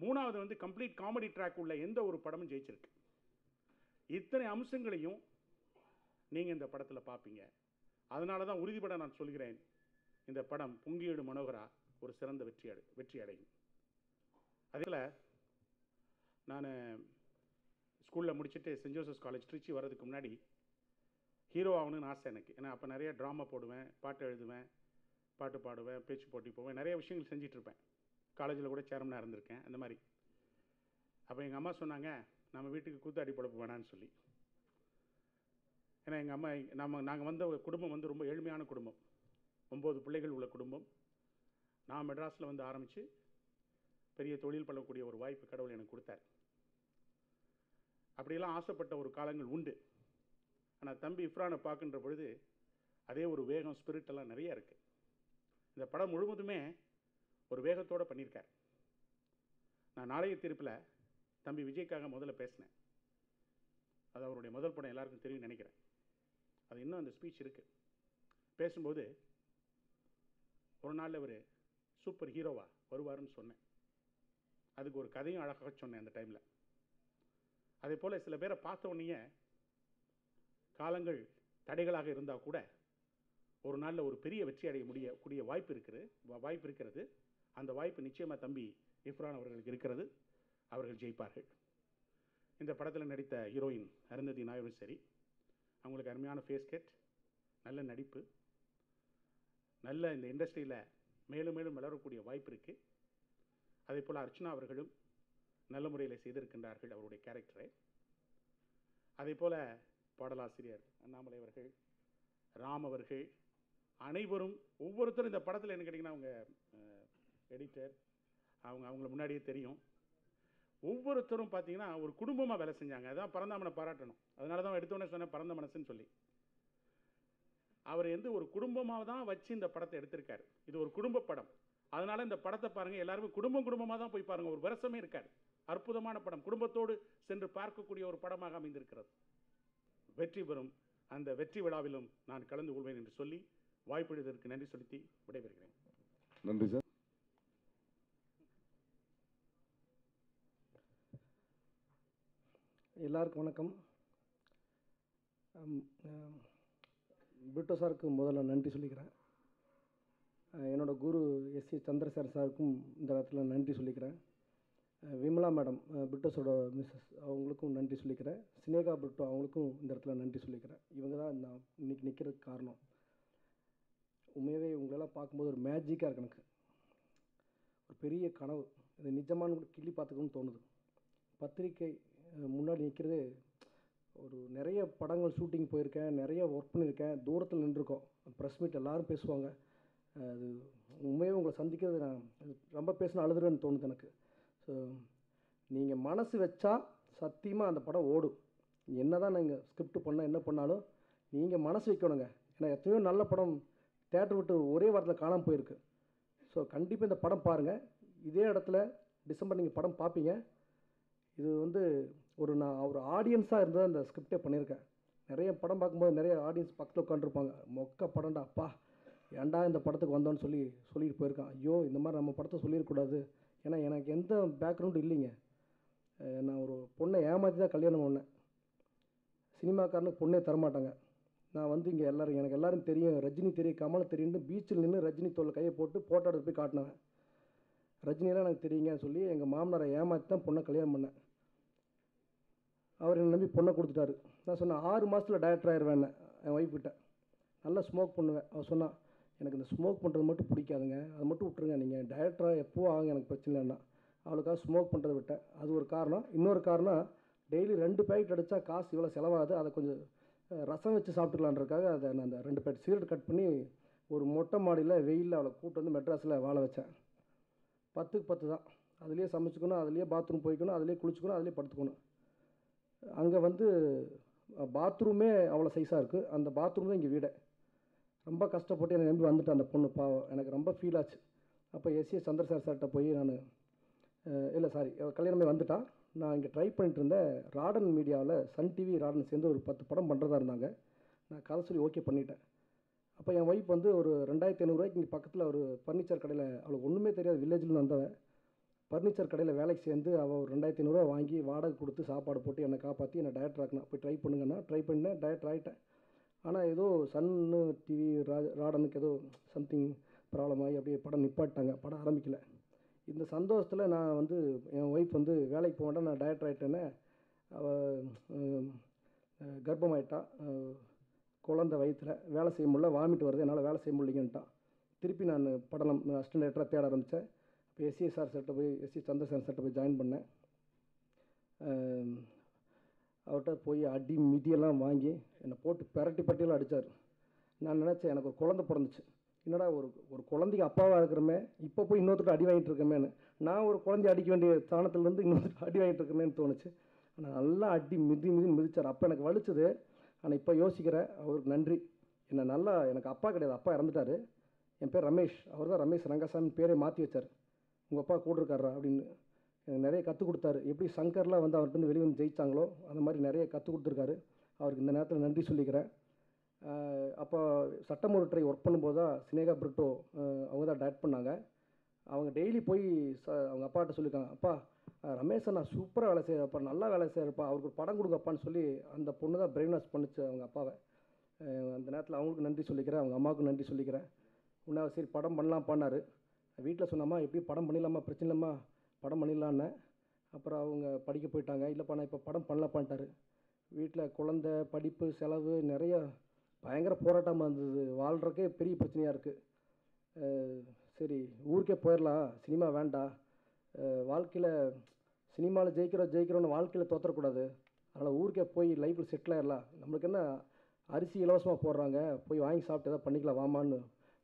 மூணாவது வந்து கம்ப்ளீட் காமெடி ட்ராக் உள்ள எந்த ஒரு படமும் ஜெயிச்சிருக்கு. இத்தனை அம்சங்களையும் நீங்கள் இந்த படத்தில் பார்ப்பீங்க அதனால தான் உறுதிப்பட நான் சொல்கிறேன். இந்த படம் புங்கியீடு மனோகரா ஒரு சிறந்த வெற்றி அடை வெற்றி அடையும். அதில் நான் ஸ்கூலில் முடிச்சுட்டு சென்ட் ஜோசஸ் காலேஜ் திருச்சி வர்றதுக்கு முன்னாடி ஹீரோ ஆகணும்னு ஆசை எனக்கு. ஏன்னா அப்போ நிறைய ட்ராமா போடுவேன் பாட்டு எழுதுவேன். பாட்டு பாடுவேன் பேச்சு போட்டி போவேன் நிறைய விஷயங்கள் செஞ்சிட்ருப்பேன். காலேஜில் கூட சேர்மனாக இருந்திருக்கேன் அந்த மாதிரி. அப்போ எங்கள் அம்மா சொன்னாங்க நம்ம வீட்டுக்கு கூத்தாடி பொழப்பு வேணான்னு சொல்லி. ஏன்னா எங்கள் அம்மா நம்ம நாங்கள் வந்த குடும்பம் வந்து ரொம்ப ஏழ்மையான குடும்பம். ஒம்பது பிள்ளைகள் உள்ள குடும்பம். நான் மெட்ராஸில் வந்து ஆரம்பித்து பெரிய தொழில் பண்ணக்கூடிய ஒரு வாய்ப்பு கடவுள் எனக்கு கொடுத்தார். அப்படியெல்லாம் ஆசைப்பட்ட ஒரு காலங்கள் உண்டு. ஆனால் தம்பி இஃப்ரானை பார்க்குன்ற பொழுது அதே ஒரு வேகம் ஸ்பிரிட் எல்லாம் நிறைய இருக்குது இந்த படம் முழுவதுமே ஒரு வேகத்தோடு பண்ணியிருக்கார் நான் நாளைய தீர்ப்பில் தம்பி விஜய்க்காக முதல்ல பேசினேன். அது அவருடைய முதல் படம் எல்லாருக்கும் தெரியும் நினைக்கிறேன். அது இன்னும் அந்த ஸ்பீச் இருக்குது பேசும்போது ஒரு நாள் அவர் சூப்பர் ஹீரோவாக வருவாருன்னு சொன்னேன். அதுக்கு ஒரு கதையும் அழகாக சொன்னேன் அந்த டைமில் அதே போல் சில பேரை பார்த்த உடனேயே காலங்கள் தடைகளாக இருந்தால் கூட ஒரு நாளில் ஒரு பெரிய வெற்றி அடைய முடிய கூடிய வாய்ப்பு இருக்குது. வாய்ப்பு இருக்கிறது. அந்த வாய்ப்பு நிச்சயமாக தம்பி இஃப்ரான் அவர்களுக்கு இருக்கிறது. அவர்கள் ஜெயிப்பார்கள். இந்த படத்தில் நடித்த ஹீரோயின் அருந்ததி நாயரும் சரி. அவங்களுக்கு அருமையான ஃபேஸ் கட் நல்ல நடிப்பு நல்ல இந்த இண்டஸ்ட்ரியில் மேலும் மேலும் வளரக்கூடிய வாய்ப்பு இருக்குது அதே போல் அர்ச்சனா அவர்களும் நல்ல முறையில் செய்திருக்கின்றார்கள் அவருடைய கேரக்டரை அதே போல் பாடலாசிரியர் அண்ணாமலை அவர்கள் ராம் அவர்கள் அனைவரும் ஒவ்வொருத்தரும் இந்த படத்தில் என்ன கேட்டிங்கன்னா அவங்க எடிட்டர் அவங்க அவங்கள முன்னாடியே தெரியும். ஒவ்வொருத்தரும் பார்த்தீங்கன்னா ஒரு குடும்பமாக வேலை செஞ்சாங்க. அதான் பரந்தாமனை பாராட்டணும். அதனால தான் எடுத்தோன்னே சொன்னேன் பரந்த மனசுன்னு சொல்லி. அவர் வந்து ஒரு குடும்பமாக தான் வச்சு இந்த படத்தை எடுத்திருக்காரு. இது ஒரு குடும்ப படம். அதனால் இந்த படத்தை பாருங்கள் எல்லாருமே குடும்பம் குடும்பமாக தான் போய் பாருங்கள் ஒரு விரசமே இருக்கார் அற்புதமான படம். குடும்பத்தோடு சென்று பார்க்கக்கூடிய ஒரு படமாக அமைந்திருக்கிறது. வெற்றி பெறும். அந்த வெற்றி விழாவிலும் நான் கலந்து கொள்வேன் என்று சொல்லி வாய்ப்பளித்ததற்கு நன்றி செலுத்தி விடைபெறுகிறேன். நன்றி சார். எல்லாருக்கும் வணக்கம். பிரிட்டோ சாருக்கு முதல்ல நன்றி சொல்லிக்கிறேன். அஹ், என்னோட குரு எஸ் சி சந்திரசேகர் சாருக்கும் இந்த இடத்துல நன்றி சொல்லிக்கிறேன். விமலா மேடம் பிரிட்டோஸோட மிஸ்ஸஸ் அவங்களுக்கும் நன்றி சொல்லிக்கிறேன். சினேகா பிரிட்டோ அவங்களுக்கும் இந்த இடத்துல நன்றி சொல்லிக்கிறேன். இவங்க தான் நான் இன்னைக்கு நிற்கிறதுக்கு காரணம். உண்மையாகவே உங்களெல்லாம் பார்க்கும்போது ஒரு மேஜிக்காக இருக்கு எனக்கு. ஒரு பெரிய கனவு. இது நிஜமானு கூட கிள்ளி பார்த்துக்கணும்னு தோணுது. பத்திரிக்கை முன்னாடி நிற்கிறது ஒரு நிறைய படங்கள் ஷூட்டிங் போயிருக்கேன் நிறைய ஒர்க் பண்ணியிருக்கேன். தூரத்தில் நின்றுருக்கோம். ப்ரெஸ் மீட் எல்லோரும் பேசுவாங்க. அது உண்மையாக உங்களை சந்திக்கிறது நான் ரொம்ப பேசினா அழுதுறேன்னு தோணுது எனக்கு. ஸோ நீங்கள் மனசு வச்சா சத்தியமாக அந்த படம் ஓடும். என்ன தான் நீங்கள் ஸ்கிரிப்ட் பண்ண என்ன பண்ணாலும் நீங்கள் மனசு வைக்கணுங்க. ஏன்னா எத்தனையோ நல்ல படம் தேட்டர் விட்டு ஒரே வாரத்தில் காணாமல் போயிருக்கு. ஸோ கண்டிப்பாக இந்த படம் பாருங்கள் இதே இடத்துல டிசம்பர் நீங்கள் படம் பார்ப்பீங்க இது வந்து ஒரு நான் ஒரு ஆடியன்ஸாக இருந்தால் அந்த ஸ்கிரிப்டே பண்ணியிருக்கேன் நிறைய படம் பார்க்கும்போது நிறைய ஆடியன்ஸ் பக்கத்தில் உட்காந்துருப்பாங்க மொக்க படம்டா அப்பா. ஏன்டா இந்த படத்துக்கு வந்தோன்னு சொல்லி சொல்லிட்டு போயிருக்கான். ஐயோ இந்த மாதிரி நம்ம படத்தை சொல்லிடக்கூடாது ஏன்னா எனக்கு எந்த பேக்ரவுண்டும் இல்லைங்க. நான் ஒரு பொண்ணை ஏமாற்றி தான் கல்யாணம் பண்ணேன். சினிமாக்காரனுக்கு பொண்ணே தரமாட்டாங்க. நான் வந்து இங்கே எல்லோரும் எனக்கு எல்லாரும் தெரியும். ரஜினி தெரியும் கமலை தெரியும்னு பீச்சில் நின்று ரஜினி தோல் கையை போட்டு ஃபோட்டோ எடுத்து போய் காட்டினேன் ரஜினியெல்லாம் எனக்கு தெரியுங்கன்னு சொல்லி எங்கள் மாமனாரை ஏமாற்றி தான் பொண்ணை கல்யாணம் பண்ணேன். அவர் என்னை நம்பி பொண்ணை கொடுத்துட்டாரு. நான் சொன்னேன் ஆறு மாதத்தில் டேரக்டர் ஆயிடுவேன் என் ஒய்ஃப்கிட்ட நல்லா ஸ்மோக் பண்ணுவேன். அவள் சொன்னா எனக்கு இந்த ஸ்மோக் பண்ணுறது மட்டும் பிடிக்காதுங்க. அது மட்டும் விட்டுருங்க. நீங்கள் டேரக்டராக எப்போ ஆகுங்க. எனக்கு பிரச்சனை இல்லைன்னா. அவளுக்காக ஸ்மோக் பண்ணுறது விட்டேன். அது ஒரு காரணம். இன்னொரு காரணம் டெய்லி ரெண்டு பேக்கெட் அடித்தா காசு இவ்வளோ செலவாகுது. அதை கொஞ்சம் ரசம் வச்சு சாப்பிட்டுக்கலான்றக்காக அதை நான் அந்த ரெண்டு பேர் சிகரெட் கட் பண்ணி ஒரு மொட்டை மாடியில் வெயிலில் அவளை கூட்டு வந்து மெட்ராஸில் வாழ வச்சேன். பத்துக்கு பத்து தான். அதுலேயே சமைச்சுக்கணும் அதுலேயே பாத்ரூம் போய்க்கணும் அதுலேயே குளிச்சுக்கணும் அதுலேயே படுத்துக்கணும். அங்கே வந்து பாத்ரூமே அவ்வளோ சைஸாக இருக்குது அந்த பாத்ரூம் தான் இங்கே வீடை. ரொம்ப கஷ்டப்பட்டு எனக்கு நம்பி வந்துட்டு அந்த பொண்ணு பாவம். எனக்கு ரொம்ப ஃபீல் ஆச்சு. அப்போ எஸ்ஏ சந்திரசார் சார்கிட்ட போய் நான் இல்லை சாரி கல்யாணமே வந்துட்டான் நான் இங்கே ட்ரை பண்ணிட்டு இருந்தேன் ராடன் மீடியாவில் சன் டிவி ராடன் சேர்ந்து ஒரு பத்து படம் பண்ணுறதா இருந்தாங்க. நான் கதை சொல்லி ஓகே பண்ணிட்டேன். அப்போ என் ஒய்ஃப் வந்து ஒரு ரெண்டாயிரத்தி ஐநூறுரூவாய்க்கு இங்கே பக்கத்தில் ஒரு ஃபர்னிச்சர் கடையில் அவளுக்கு ஒன்றுமே தெரியாது வில்லேஜில் வந்தவன். ஃபர்னிச்சர் கடையில் வேலைக்கு சேர்ந்து அவள் ஒரு ரெண்டாயிரத்தி ஐநூறுரூவா வாங்கி வாடகை கொடுத்து சாப்பாடு போட்டு என்னை காப்பாற்றி என்னை டயட் ஆக்கினா போய் ட்ரை பண்ணுங்கன்னா ட்ரை பண்ணேன் டயட் ஆகிட்டேன் ஆனால் ஏதோ சன்னு டிவி ரா ராடனுக்கு ஏதோ சம்திங் ப்ராப்ளம் ஆகி அப்படியே படம் நிப்பாட்டாங்க படம் ஆரம்பிக்கலை. இந்த சந்தோஷத்தில் நான் வந்து என் ஒய்ஃப் வந்து வேலைக்கு போக வேண்டாம் நான் டயட் ஆகிட்டேன்னே அவள் கர்ப்பமாயிட்டா. குழந்த வயிற்றில் வேலை செய்ய முடியல வாமிட் வருது என்னால் வேலை செய்ய முடியலங்கன்ட்டான் திருப்பி நான் படம் அசிஸ்டன்ட் டேரக்டராக தேட ஆரம்பித்தேன் இப்போ எஸ்சி சார் சட்டை போய் எஸ்சி சந்திரசேன் சட்டை போய் ஜாயின் பண்ணேன். அவர்கிட்ட போய் அடி மிதியெல்லாம் வாங்கி என்னை போட்டு பெரட்டி பட்டியெல்லாம் அடித்தார் நான் நினச்சேன் எனக்கு ஒரு குழந்த பிறந்துச்சு. என்னடா ஒரு ஒரு குழந்தைக்கு அப்பாவாக இருக்கிறமே இப்போ போய் இன்னொருத்தர் அடி வாங்கிட்டு இருக்கமேன்னு. நான் ஒரு குழந்தைய அடிக்க வேண்டிய ஸ்தானத்துலேருந்து இன்னொருத்தர் அடி வாங்கிட்டு இருக்கமேன்னு தோணுச்சு. ஆனால் நல்லா அடி மிதி மிதி மிதிச்சார். அப்போ எனக்கு வலிச்சது. ஆனால் இப்போ யோசிக்கிறேன். அவருக்கு நன்றி. என்னை நல்லா எனக்கு அப்பா கிடையாது. அப்பா இறந்துட்டாரு. என் பேர் ரமேஷ். அவர் தான் ரமேஷ் ரங்கசாமி பேரே மாற்றி வச்சார். உங்கள் அப்பா கூட இருக்காரா அப்படின்னு எனக்கு நிறைய கற்றுக் கொடுத்தாரு. எப்படி சங்கர்லாம் வந்து அவர்கிட்ட வந்து வெளியே வந்து ஜெயிச்சாங்களோ அந்த மாதிரி நிறைய கற்றுக் கொடுத்துருக்காரு. அவருக்கு இந்த நேரத்தில் நன்றி சொல்லிக்கிறேன். அப்போ சட்டமூர் ட்ரை ஒர்க் பண்ணும்போது தான் சினேகா பிரிட்டோ அவங்க தான் டேட் பண்ணாங்க. அவங்க டெய்லி போய் ச அவங்க அப்பாட்ட சொல்லியிருக்காங்க அப்பா ரமேஷன் ரமேஷ் அண்ணா சூப்பராக வேலை செய்கிறப்பா நல்லா வேலை செய்கிறப்பா அவருக்கு ஒரு படம் கொடுங்கப்பான்னு சொல்லி அந்த பொண்ணு தான் பிரெயின் வாஷ் பண்ணுச்சு அவங்க அப்பாவை. அந்த நேரத்தில் அவங்களுக்கு நன்றி சொல்லிக்கிறேன் அவங்க அம்மாவுக்கு நன்றி சொல்லிக்கிறேன். உன்ன சரி படம் பண்ணலாம் பண்ணார் வீட்டில் சொன்னம்மா எப்படி படம் பண்ணிடலாமா பிரச்சனை இல்லைம்மா படம் பண்ணிடலான்னு. அப்புறம் அவங்க படிக்க போயிட்டாங்க இல்லைப்பா நான் இப்போ படம் பண்ணலப்பான்ட்டாரு. வீட்டில் குழந்த படிப்பு செலவு நிறைய பயங்கர போராட்டமாக இருந்தது. வாழ்கிறக்கே பெரிய பிரச்சனையாக இருக்குது சரி ஊருக்கே போயிடலாம் சினிமா வேண்டாம். வாழ்க்கையில் சினிமாவில் ஜெயிக்கிறோம் ஜெயிக்கிறோன்னு வாழ்க்கையில் தோற்றக்கூடாது அதனால் ஊருக்கே போய் லைஃப்பில் செட்டில் ஆயிடலாம் நம்மளுக்கு என்ன அரிசி இலவசமாக போடுறாங்க. போய் வாங்கி சாப்பிட்டு எதாவது பண்ணிக்கலாம் வாமான்னு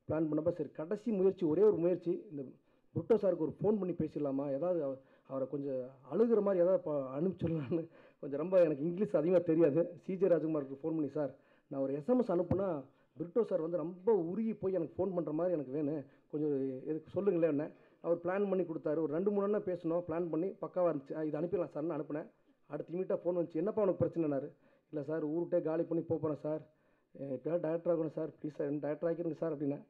பிளான் பண்ணப்போ சரி கடைசி முயற்சி ஒரே ஒரு முயற்சி இந்த புட்டோ சாருக்கு ஒரு ஃபோன் பண்ணி பேசிடலாமா? ஏதாவது அவரை கொஞ்சம் அழுகிற மாதிரி ஏதாவது அனுப்பிச்சிடலான்னு கொஞ்சம் ரொம்ப எனக்கு இங்கிலீஷ் அதிகமாக தெரியாது. சிஜே ராஜ்குமாருக்கு ஃபோன் பண்ணி சார் நான் ஒரு எஸ்எம்எஸ் அனுப்புனா பிரிட்டோ சார் வந்து ரொம்ப உருகி போய் எனக்கு ஃபோன் பண்ணுற மாதிரி எனக்கு வேணும். கொஞ்சம் எதுக்கு சொல்லுங்களேன் என்ன. அவர் பிளான் பண்ணி கொடுத்தாரு. ஒரு ரெண்டு மூணு நாள் பேசணும். பிளான் பண்ணி பக்காவாக இருந்துச்சு. இது அனுப்பிடலாம் சார்னு அனுப்புனேன். அடுத்த இமீட்டாக ஃபோன் வந்துச்சு. என்னப்பா உனக்கு பிரச்சனைனாரு? இல்லை சார் ஊருகிட்டே காலி பண்ணி போகிறேன் சார். எப்படியாவது டேரக்டர் ஆகணும் சார். ப்ளீஸ் சார் என்ன டேரக்டர் ஆக்கிருங்க சார் அப்படின்னேன்.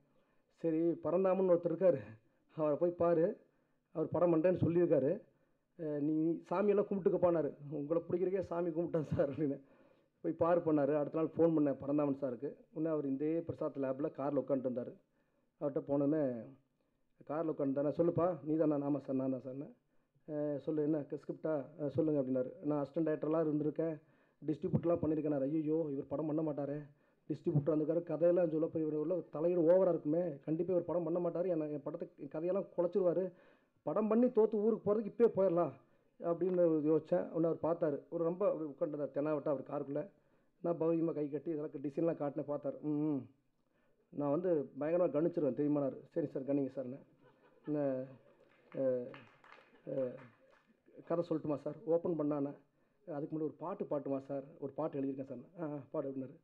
சரி பரந்தாமன் ஒருத்தர் இருக்கார். அவரை போய் பாரு. அவர் படம் பண்ணுறேன்னு சொல்லியிருக்காரு. நீ சாமியெல்லாம் கும்பிட்டுக்கப்பானாரு உங்களை பிடிக்கிறக்கே சாமி கும்பிட்டேன் சார் அப்படின்னு போய் பார் பண்ணார். அடுத்த நாள் ஃபோன் பண்ணேன். பரந்தாமன் சாருக்கு உடனே அவர் இதே பிரசாத் லேபில் காரில் உட்காந்துருந்தார் அவர்கிட்ட போனோன்னே காரில் உட்காந்துட்டானே சொல்லுப்பா நீ தானே ஆமாம் சார் நான் தான் சார்னேன் சொல்லு என்ன? ஸ்கிரிப்டா சொல்லுங்கள் அப்படின்னாரு. நான் அசிஸ்டன்ட் டைரக்டர்லாம் இருந்திருக்கேன். டிஸ்ட்ரிபியூட்லாம் பண்ணியிருக்கேன் ஐயோ இவர் படம் பண்ண மாட்டாரே. டிஸ்ட்ரிபியூட்டர் வந்திருக்காரு. கதையெல்லாம் சொல்ல போய் இவர் உள்ள தலையீடு ஓவராக இருக்குமே. கண்டிப்பாக இவர் படம் பண்ண மாட்டார். என்ன என் படத்தை கதையெல்லாம் குழச்சிருவார். படம் பண்ணி தோற்று ஊருக்கு போகிறதுக்கு இப்போயே போயிடலாம் அப்படின்னு யோசித்தேன் உடனே அவர் பார்த்தாரு. ஒரு ரொம்ப உட்காந்துருந்தார் தெனாவட்டா அவர் காருக்குள்ளே. நான் பௌரியமாக கை கட்டி இதெல்லாம் டிசைன்லாம் காட்டினேன் பார்த்தார். ம் நான் வந்து பயங்கரமாக கணிச்சிருவேன் தெரியுமானார் சரி சார் கணிங்க சார்னு என்ன? கதை சொல்லட்டுமா சார்? ஓப்பன் பண்ணானே. அதுக்கு முன்னாடி ஒரு பாட்டு பாட்டுமா சார்? ஒரு பாட்டு எழுதியிருக்கேன் சார் ஆ பாட்டு பாடு அப்படின்னாரு.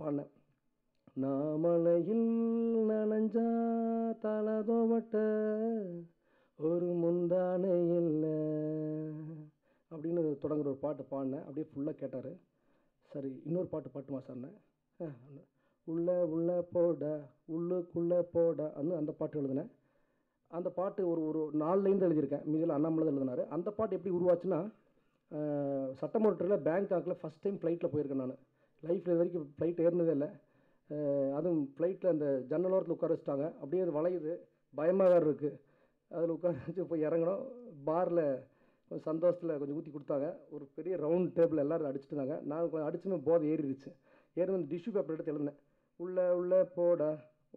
பாடினேன். நாமலையில் நனைஞ்சா தலதோவட்ட ஒரு முந்தானை இல்லை அப்படின்னு தொடங்குற ஒரு பாட்டு பாடினேன். அப்படியே ஃபுல்லாக கேட்டார். சரி இன்னொரு பாட்டு பாட்டுமா சார்னேன் உள்ளே உள்ளே போட உள்ளுக்குள்ளே போட அன்னு அந்த பாட்டு எழுதினேன். அந்த பாட்டு ஒரு ஒரு நாலு லைன் எழுதியிருக்கேன். மீதில் அண்ணாமலை தான் எழுதினாரு. அந்த பாட்டு எப்படி உருவாச்சுன்னா சட்டமன்றத்தில் பேங்காக்கில் ஃபஸ்ட் டைம் ஃப்ளைட்டில் போயிருக்கேன் நான். லைஃப்பில் இது வரைக்கும் ஃப்ளைட் ஏறினதே இல்லை. அதுவும் ஃப்ளைட்டில் அந்த ஜன்னல் ஓரத்தில் உட்கார வச்சுட்டாங்க. அப்படியே அது வளையுது. பயமாக வேறு இருக்குது அதில் உட்கார வச்சு போய் இறங்கணும் பாரில் கொஞ்சம் சந்தோஷத்தில் கொஞ்சம் ஊற்றி கொடுத்தாங்க. ஒரு பெரிய ரவுண்ட் டேபிள் எல்லோரும் அடிச்சுட்டு இருந்தாங்க நான் கொஞ்சம் அடிச்சுமே போதை ஏறிடுச்சு. ஏறி வந்து டிஷ்யூ பேப்பர் எடுத்து எழுதினேன். உள்ளே உள்ளே போடா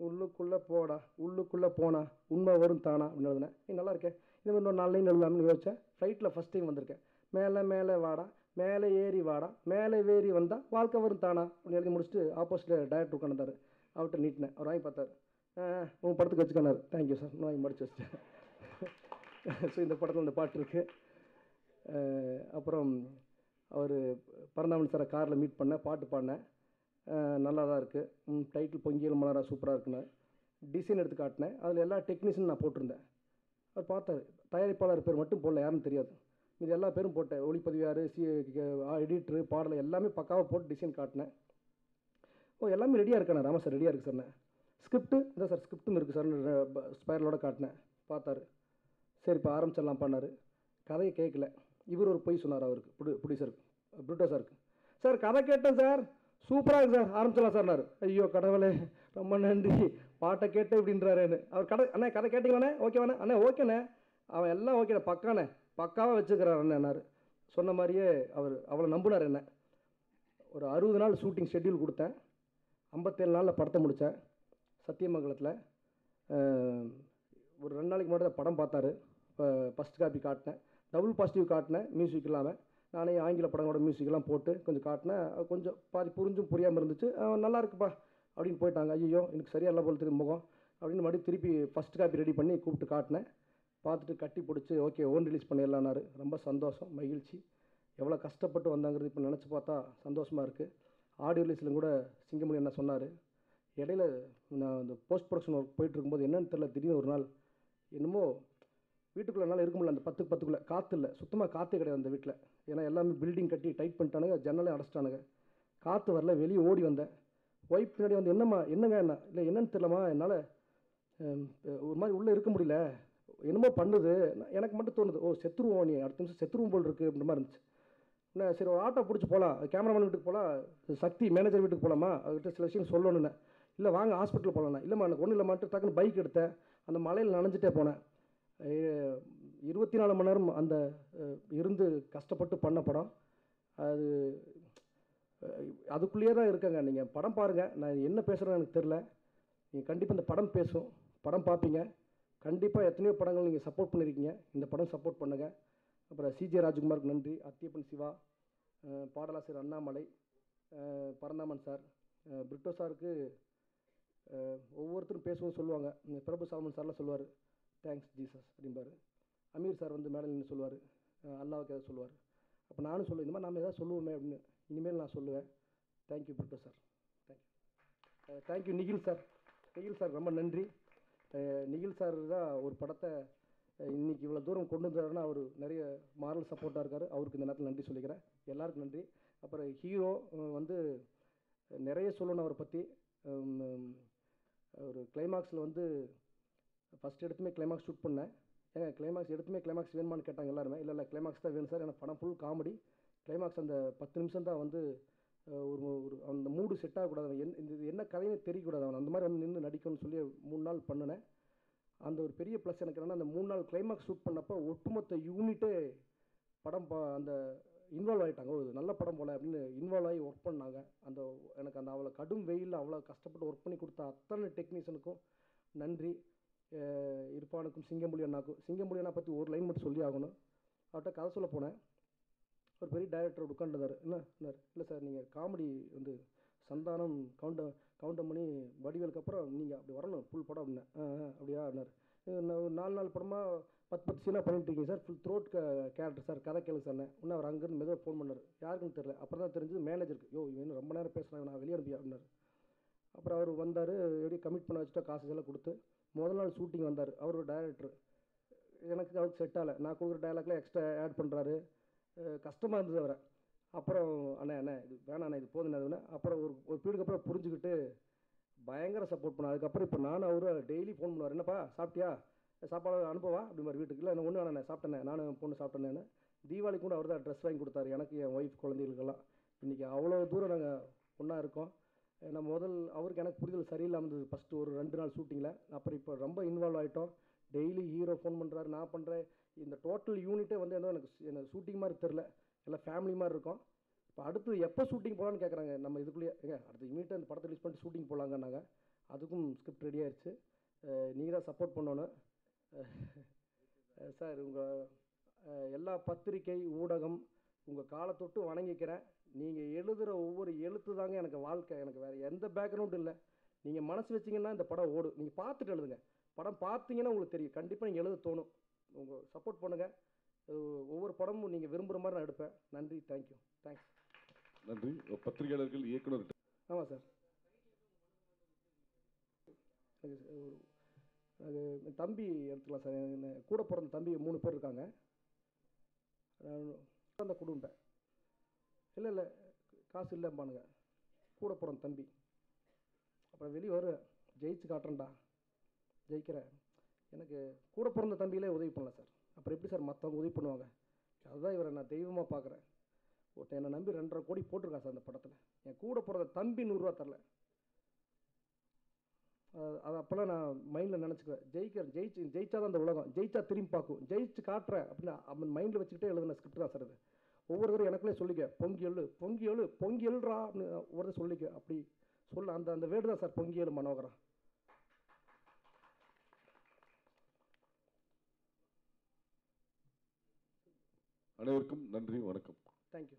உள்ளுக்குள்ளே போடா உள்ளுக்குள்ளே போனா உண்மை வரும் தானா அப்படின்னு எழுதினேன். நீ நல்லா இருக்கேன் இது மாதிரி இன்னொரு நாலு லைன் எழுதலாம்னு யோசிச்சேன். ஃப்ளைட்டில் ஃபஸ்ட் டைம் வந்திருக்கேன். மேலே மேலே வாடா மேலே ஏறி வாடா மேலே ஏறி வந்தால் வாழ்க்கை வரும் தானா அப்படின்னு எழுதி முடிச்சுட்டு ஆப்போசிட்டில் டேரக்டர் உட்காந்துருந்தாரு அவர்கிட்ட நீட்டினேன். அவர் வாங்கி பார்த்தார். உங்கள் படத்துக்கு வச்சுக்கானார் தேங்க்யூ சார் நான் வாங்கி மடிச்சு வச்சிட்டேன். ஸோ *laughs* இந்த படத்தில் இந்த பாட்டு இருக்குது அப்புறம் அவர் பரந்தாமன் சாரை காரில் மீட் பண்ணேன் பாட்டு பாடினேன். நல்லா தான் இருக்குது டைட்டில் பொங்கியல் மலரா சூப்பராக இருக்குன்னு. டிசைன் எடுத்து காட்டினேன். அதில் எல்லா டெக்னீஷியன் நான் போட்டிருந்தேன். அவர் பார்த்தாரு. தயாரிப்பாளர் பேர் மட்டும் போடல யாருன்னு தெரியாது. இது எல்லா பேரும் போட்டேன். ஒளிப்பதிவார் சி எடிட்ரு பாடலை எல்லாமே பக்காவாக போட்டு டிசைன் காட்டினேன். ஓ எல்லாமே ரெடியாக இருக்காண்ணா ராமா சார் ரெடியாக இருக்குது சார்ண்ணே ஸ்கிரிப்ட்டு இந்த சார் ஸ்கிரிப்டும் இருக்குது சார் ஸ்பைரலோட காட்டினேன். பார்த்தாரு. சரி இப்போ ஆரம்பிச்சிடலாம் பண்ணார் கதையை கேட்கல. இவர் ஒரு பொய் சொன்னார் அவருக்கு புடி ப்ரொடியூசருக்கு. புருட்டோ சாருக்கு சார் கதை கேட்டேன் சார். சூப்பராக இருக்கு சார். ஆரம்பிச்சிடலாம் சார்னார் ஐயோ கடவுளே ரொம்ப நன்றி. பாட்டை கேட்டு இப்படின்றாருன்னு அவர் கடை அண்ணே கதை கேட்டிங்களாண்ணே? ஓகேவாண்ணே அண்ணே ஓகேண்ணே அவன் எல்லாம் ஓகேண்ணே பக்காண்ணே. பக்காவாக வச்சுக்கிறார் அண்ணேனாரு சொன்ன மாதிரியே அவர் அவளை நம்பினார் என்ன ஒரு அறுபது நாள் ஷூட்டிங் ஷெட்யூல் கொடுத்தேன். ஐம்பத்தேழு நாளில் படத்தை முடித்தேன் சத்தியமங்கலத்தில். ஒரு ரெண்டு நாளைக்கு முன்னாடி தான் படம் பார்த்தாரு. இப்போ ஃபஸ்ட் காப்பி காட்டினேன். டபுள் பாசிட்டிவ் காட்டினேன் மியூசிக் இல்லாமல் நானே ஆங்கில படங்களோட மியூசிக்கெல்லாம் போட்டு கொஞ்சம் காட்டினேன் கொஞ்சம் பாதி புரிஞ்சும் புரியாமல் இருந்துச்சு. நல்லா இருக்குப்பா அப்படின்னு போயிட்டாங்க. ஐயோ எனக்கு சரியாக இல்லை போல தெரியும் முகம் அப்படின்னு மறுபடியும் திருப்பி ஃபஸ்ட் காப்பி ரெடி பண்ணி கூப்பிட்டு காட்டினேன் பார்த்துட்டு கட்டி பிடிச்சி ஓகே ஓன் ரிலீஸ் பண்ணிடலான்னாரு. ரொம்ப சந்தோஷம் மகிழ்ச்சி. எவ்வளோ கஷ்டப்பட்டு வந்தாங்கிறது இப்போ நினச்சி பார்த்தா சந்தோஷமாக இருக்குது ஆடியோ ரிலீஸில் கூட சிங்கமொழி என்ன சொன்னார். இடையில நான் இந்த போஸ்ட் ப்ரொடக்ஷன் ஒர்க் போயிட்டு இருக்கும்போது என்னென்னு தெரியல திடீர்னு ஒரு நாள் என்னமோ வீட்டுக்குள்ளே என்னால் இருக்க முடியல. அந்த பத்துக்கு பத்துக்குள்ளே. காற்று இல்லை. சுத்தமாக காற்றே கிடையாது அந்த வீட்டில். ஏன்னா எல்லாமே பில்டிங் கட்டி டைட் பண்ணிட்டானுங்க. ஜன்னலே அடைச்சிட்டானுங்க. காற்று வரல. வெளியே ஓடி வந்தேன். ஒய்ஃப் பின்னாடி வந்து என்னம்மா என்னங்க என்ன? இல்லை என்னன்னு தெரியலம்மா. என்னால் ஒரு மாதிரி உள்ளே இருக்க முடியல. என்னமோ பண்ணுது. நான் எனக்கு மட்டும் தோணுது. ஓ செத்துருவோம் நீ. அடுத்த நிமிஷம் செத்துருவோம் போல் இருக்குது அப்படின்ற மாதிரி இருந்துச்சு. என்ன சரி ஒரு ஆட்டோ பிடிச்சி போகலாம் கேமராமேன் வீட்டுக்கு போகலாம் சக்தி மேனேஜர் வீட்டுக்கு போகலாமா அவர்கிட்ட சில விஷயம் சொல்லணுன்னு இல்லை வாங்க ஹாஸ்பிட்டல் போகலாண்ணா இல்லைம்மா எனக்கு ஒன்றும் மட்டும் டக்குன்னு பைக் எடுத்தேன். அந்த மலையில் நனைஞ்சிட்டே போனேன். இருபத்தி நாலு மணி நேரம் அந்த இருந்து கஷ்டப்பட்டு பண்ண படம். அது அதுக்குள்ளேயே தான் இருக்கங்க. நீங்கள் படம் பாருங்கள் நான் என்ன பேசுகிறேன்னு எனக்கு தெரில நீங்கள் கண்டிப்பாக இந்த படம் பேசும். படம் பார்ப்பீங்க கண்டிப்பாக எத்தனையோ படங்கள் நீங்கள் சப்போர்ட் பண்ணியிருக்கீங்க இந்த படம் சப்போர்ட் பண்ணுங்கள் அப்புறம் சிஜே ராஜ்குமாருக்கு நன்றி. அத்தியப்பன் சிவா பாடலாசிரியர் அண்ணாமலை பரந்தாமன் சார் பிரிட்டோ சாருக்கு ஒவ்வொருத்தரும் பேசுவோம் சொல்லுவாங்க. இந்த பிரபு சாமன் சார்லாம் சொல்லுவார். தேங்க்ஸ் ஜீசஸ் அப்படிம்பார். அமீர் சார் வந்து மேடல் என்ன சொல்லுவார். அல்லாவுக்கு ஏதாவது சொல்லுவார். அப்போ நானும் சொல்லுவேன் இந்த மாதிரி நம்ம எதாவது சொல்லுவோமே அப்படின்னு. இனிமேல் நான் சொல்லுவேன். Thank you Brito sir thank you thank you Nikhil sir Nikhil sir ரொம்ப நன்றி. நிகில் சார் தான் ஒரு படத்தை இன்றைக்கி இவ்வளோ தூரம் கொண்டு வந்தாருன்னா அவர் நிறைய மாரல் சப்போர்ட்டாக இருக்கார். அவருக்கு இந்த நேரத்தில் நன்றி சொல்லிக்கிறேன். எல்லாருக்கும் நன்றி. அப்புறம் ஹீரோ வந்து நிறைய சொல்லணும் அவரை பற்றி ஒரு கிளைமாக்ஸில் வந்து ஃபஸ்ட் எடுத்துமே கிளைமாக்ஸ் ஷூட் பண்ணேன். ஏங்க கிளைமாக்ஸ் எடுத்துமே கிளைமாக்ஸ் வேணுமான்னு கேட்டாங்க எல்லாருமே. இல்லை இல்லை கிளைமாக்ஸ் தான் வேணும் சார். எனக்கு படம் ஃபுல் காமெடி கிளைமாக்ஸ் அந்த பத்து நிமிஷம் தான் வந்து ஒரு ஒரு அந்த மூடு செட் ஆகக்கூடாது. அவன் என் இந்த இது என்ன கதைன்னு தெரியக்கூடாது. அவன் அந்த மாதிரி வந்து நின்று நடிக்கணும்னு சொல்லி மூணு நாள் பண்ணினேன். அந்த ஒரு பெரிய ப்ளஸ் எனக்கு என்னென்னா அந்த மூணு நாள் கிளைமாக்ஸ் ஷூட் பண்ணப்போ ஒட்டுமொத்த யூனிட்டே படம் பா அந்த இன்வால்வ் ஆகிட்டாங்க ஒரு நல்ல படம் போல் அப்படின்னு இன்வால்வ் ஆகி ஒர்க் பண்ணாங்க. அந்த எனக்கு அந்த அவ்வளோ கடும் வெயிலில் அவ்வளோ கஷ்டப்பட்டு ஒர்க் பண்ணி கொடுத்த அத்தனை டெக்னீஷியனுக்கும் நன்றி. இருப்பானுக்கும் சிங்கம்புலி அண்ணாக்கும் சிங்கம்புலி அண்ணா பற்றி ஒரு லைன் மட்டும் சொல்லி ஆகணும். அவர்கிட்ட கதை சொல்ல போனேன். ஒரு பெரிய டைரக்டர் உட்காந்துருந்தார் என்ன இல்லை சார் நீங்கள் காமெடி வந்து சந்தானம் கவுண்ட கவுண்டம் பண்ணி வடிவேலுக்கு அப்புறம் நீங்கள் அப்படி வரணும் ஃபுல் படம் அப்படின்னா. ஆ ஆ, அப்படியா நான் ஒரு நாலு நாலு படமாக பத்து பத்து சீனாக பண்ணிட்டு இருக்கீங்க sir full throat character sir கதை கேளுங்க சார் இன்னும் அவர் அங்கேருந்து மெதுவாக ஃபோன் பண்ணார். யாருக்குன்னு தெரியல. அப்புறம் தான் தெரிஞ்சது மேனேஜருக்கு யோ இவன் இன்னும் ரொம்ப நேரம் பேசுகிறாங்க நான் வெளியே அனுப்பி அப்படின்னாரு. அப்புறம் அவர் வந்தார். எப்படி கமிட் பண்ண வச்சுட்டா காசு எல்லாம் கொடுத்து. முதல் நாள் ஷூட்டிங் வந்தார். அவர் ஒரு டைரக்டர் எனக்கு அவருக்கு செட் ஆகலை. நான் கொடுக்குற டைலாக்ல எக்ஸ்ட்ரா ஆட் பண்ணுறாரு கஷ்டமாக இருந்தது அவரை. அப்புறம் அண்ணே அண்ணே இது வேணாம் அண்ணே இது போதுண்ணே அதுன்னு அப்புறம் ஒரு ஒரு பீரியடுக்கு அப்புறம் புரிஞ்சுக்கிட்டு பயங்கர சப்போர்ட் பண்ண அதுக்கப்புறம் இப்போ நானும் அவரும் டெய்லி ஃபோன் பண்ணுவார். என்னப்பா சாப்பிட்டியா? சாப்பாடு அனுப்பவா? அப்படி மாதிரி வீட்டுக்கு. இல்லை ஒன்று வேணாண்ணே சாப்பிட்டேனே நானும் பொண்ணு சாப்பிட்டேனே தீபாவளி கூட அவர் தான் ட்ரெஸ் வாங்கி கொடுத்தாரு. எனக்கு என் ஒய்ஃப் குழந்தைகளுக்கெல்லாம். இன்றைக்கி அவ்வளோ தூரம் நாங்கள் ஒன்றா இருக்கோம். நான் முதல் அவருக்கு எனக்கு புரிதல் சரியில்லாமல் இருந்தது. ஃபஸ்ட்டு ஒரு ரெண்டு நாள் ஷூட்டிங்கில் அப்புறம் இப்போ ரொம்ப இன்வால்வ் ஆகிட்டோம் டெய்லி ஹீரோ ஃபோன் பண்ணுறாரு நான் பண்ணுறேன் இந்த டோட்டல் யூனிட்டே வந்து ஏதோ எனக்கு எனக்கு ஷூட்டிங் மாதிரி தெரில எல்லாம் ஃபேமிலி மாதிரி இருக்கும். இப்போ அடுத்து எப்போ ஷூட்டிங் போகலான்னு கேட்குறாங்க நம்ம இதுக்குள்ளேயே ஏங்க அடுத்து இமீடியட்டாக அந்த படத்தை ரிலீஸ் பண்ணிட்டு ஷூட்டிங் போகலாங்கன்னாங்க அதுக்கும் ஸ்கிரிப்ட் ரெடி ஆயிடுச்சு நீங்கள் தான் சப்போர்ட் பண்ணணும். சார் உங்கள் எல்லா பத்திரிகை ஊடகம் உங்கள் காலை தொட்டு வணங்கிக்கிறேன். நீங்கள் எழுதுகிற ஒவ்வொரு எழுத்து தாங்க எனக்கு வாழ்க்கை. எனக்கு வேறு எந்த பேக்ரவுண்டும் இல்லை. நீங்கள் மனசு வச்சிங்கன்னா இந்த படம் ஓடும். நீங்கள் பார்த்துட்டு எழுதுங்க. படம் பார்த்தீங்கன்னா உங்களுக்கு தெரியும். கண்டிப்பாக நீங்கள் எழுத தோணும். உங்கள் சப்போர்ட் பண்ணுங்கள் ஒவ்வொரு படமும் நீங்கள் விரும்புகிற மாதிரி நான் எடுப்பேன். நன்றி. தேங்க்யூ தேங்க்ஸ் நன்றி. பத்திரிகையாளர்கள் இயக்குனர் ஆமாம் சார் எனக்கு தம்பி எடுத்துக்கலாம் சார் கூட பிறந்த தம்பி மூணு பேர் இருக்காங்க. அந்த குடும்பம். இல்லை இல்லை. காசு இல்லைம்பானுங்க கூட போகிறான் தம்பி. அப்புறம் வெளியே வரும் ஜெயிச்சு காட்டுறேன்டா. ஜெயிக்கிறேன் எனக்கு கூட பிறந்த தம்பியிலே உதவி பண்ணலாம் சார். அப்புறம் எப்படி சார் மற்றவங்க உதவி பண்ணுவாங்க? அதுதான் இவரை நான் தெய்வமாக பார்க்குறேன் ஒருத்தன் என்னை நம்பி ரெண்டரை கோடி போட்டிருக்கான் சார் அந்த படத்தில். என் கூட பிறந்த தம்பி நூறுரூவா தரல. அது அப்போல்லாம் நான் மைண்டில் நினச்சிக்குவேன். ஜெயிக்கிறேன் ஜெயிச்சு ஜெயிச்சா தான் அந்த உலகம். ஜெயிச்சா திரும்பி பார்க்கும். ஜெயிச்சு காட்டுறேன். அப்படின்னு அவன் மைண்டில் வச்சுக்கிட்டே எழுதின ஸ்கிரிப்ட் தான் சார் அது. ஒவ்வொரு தடவை எனக்குள்ளே சொல்லிக்க பொங்கி எழு பொங்கி எழு பொங்கி எழுறா அப்படின்னு ஒரு சொல்லிக்க அப்படி சொல்ல அந்த அந்த வேர்டு தான் சார் பொங்கி எழு மனோகரம் அனைவருக்கும் நன்றி வணக்கம். தேங்க்யூ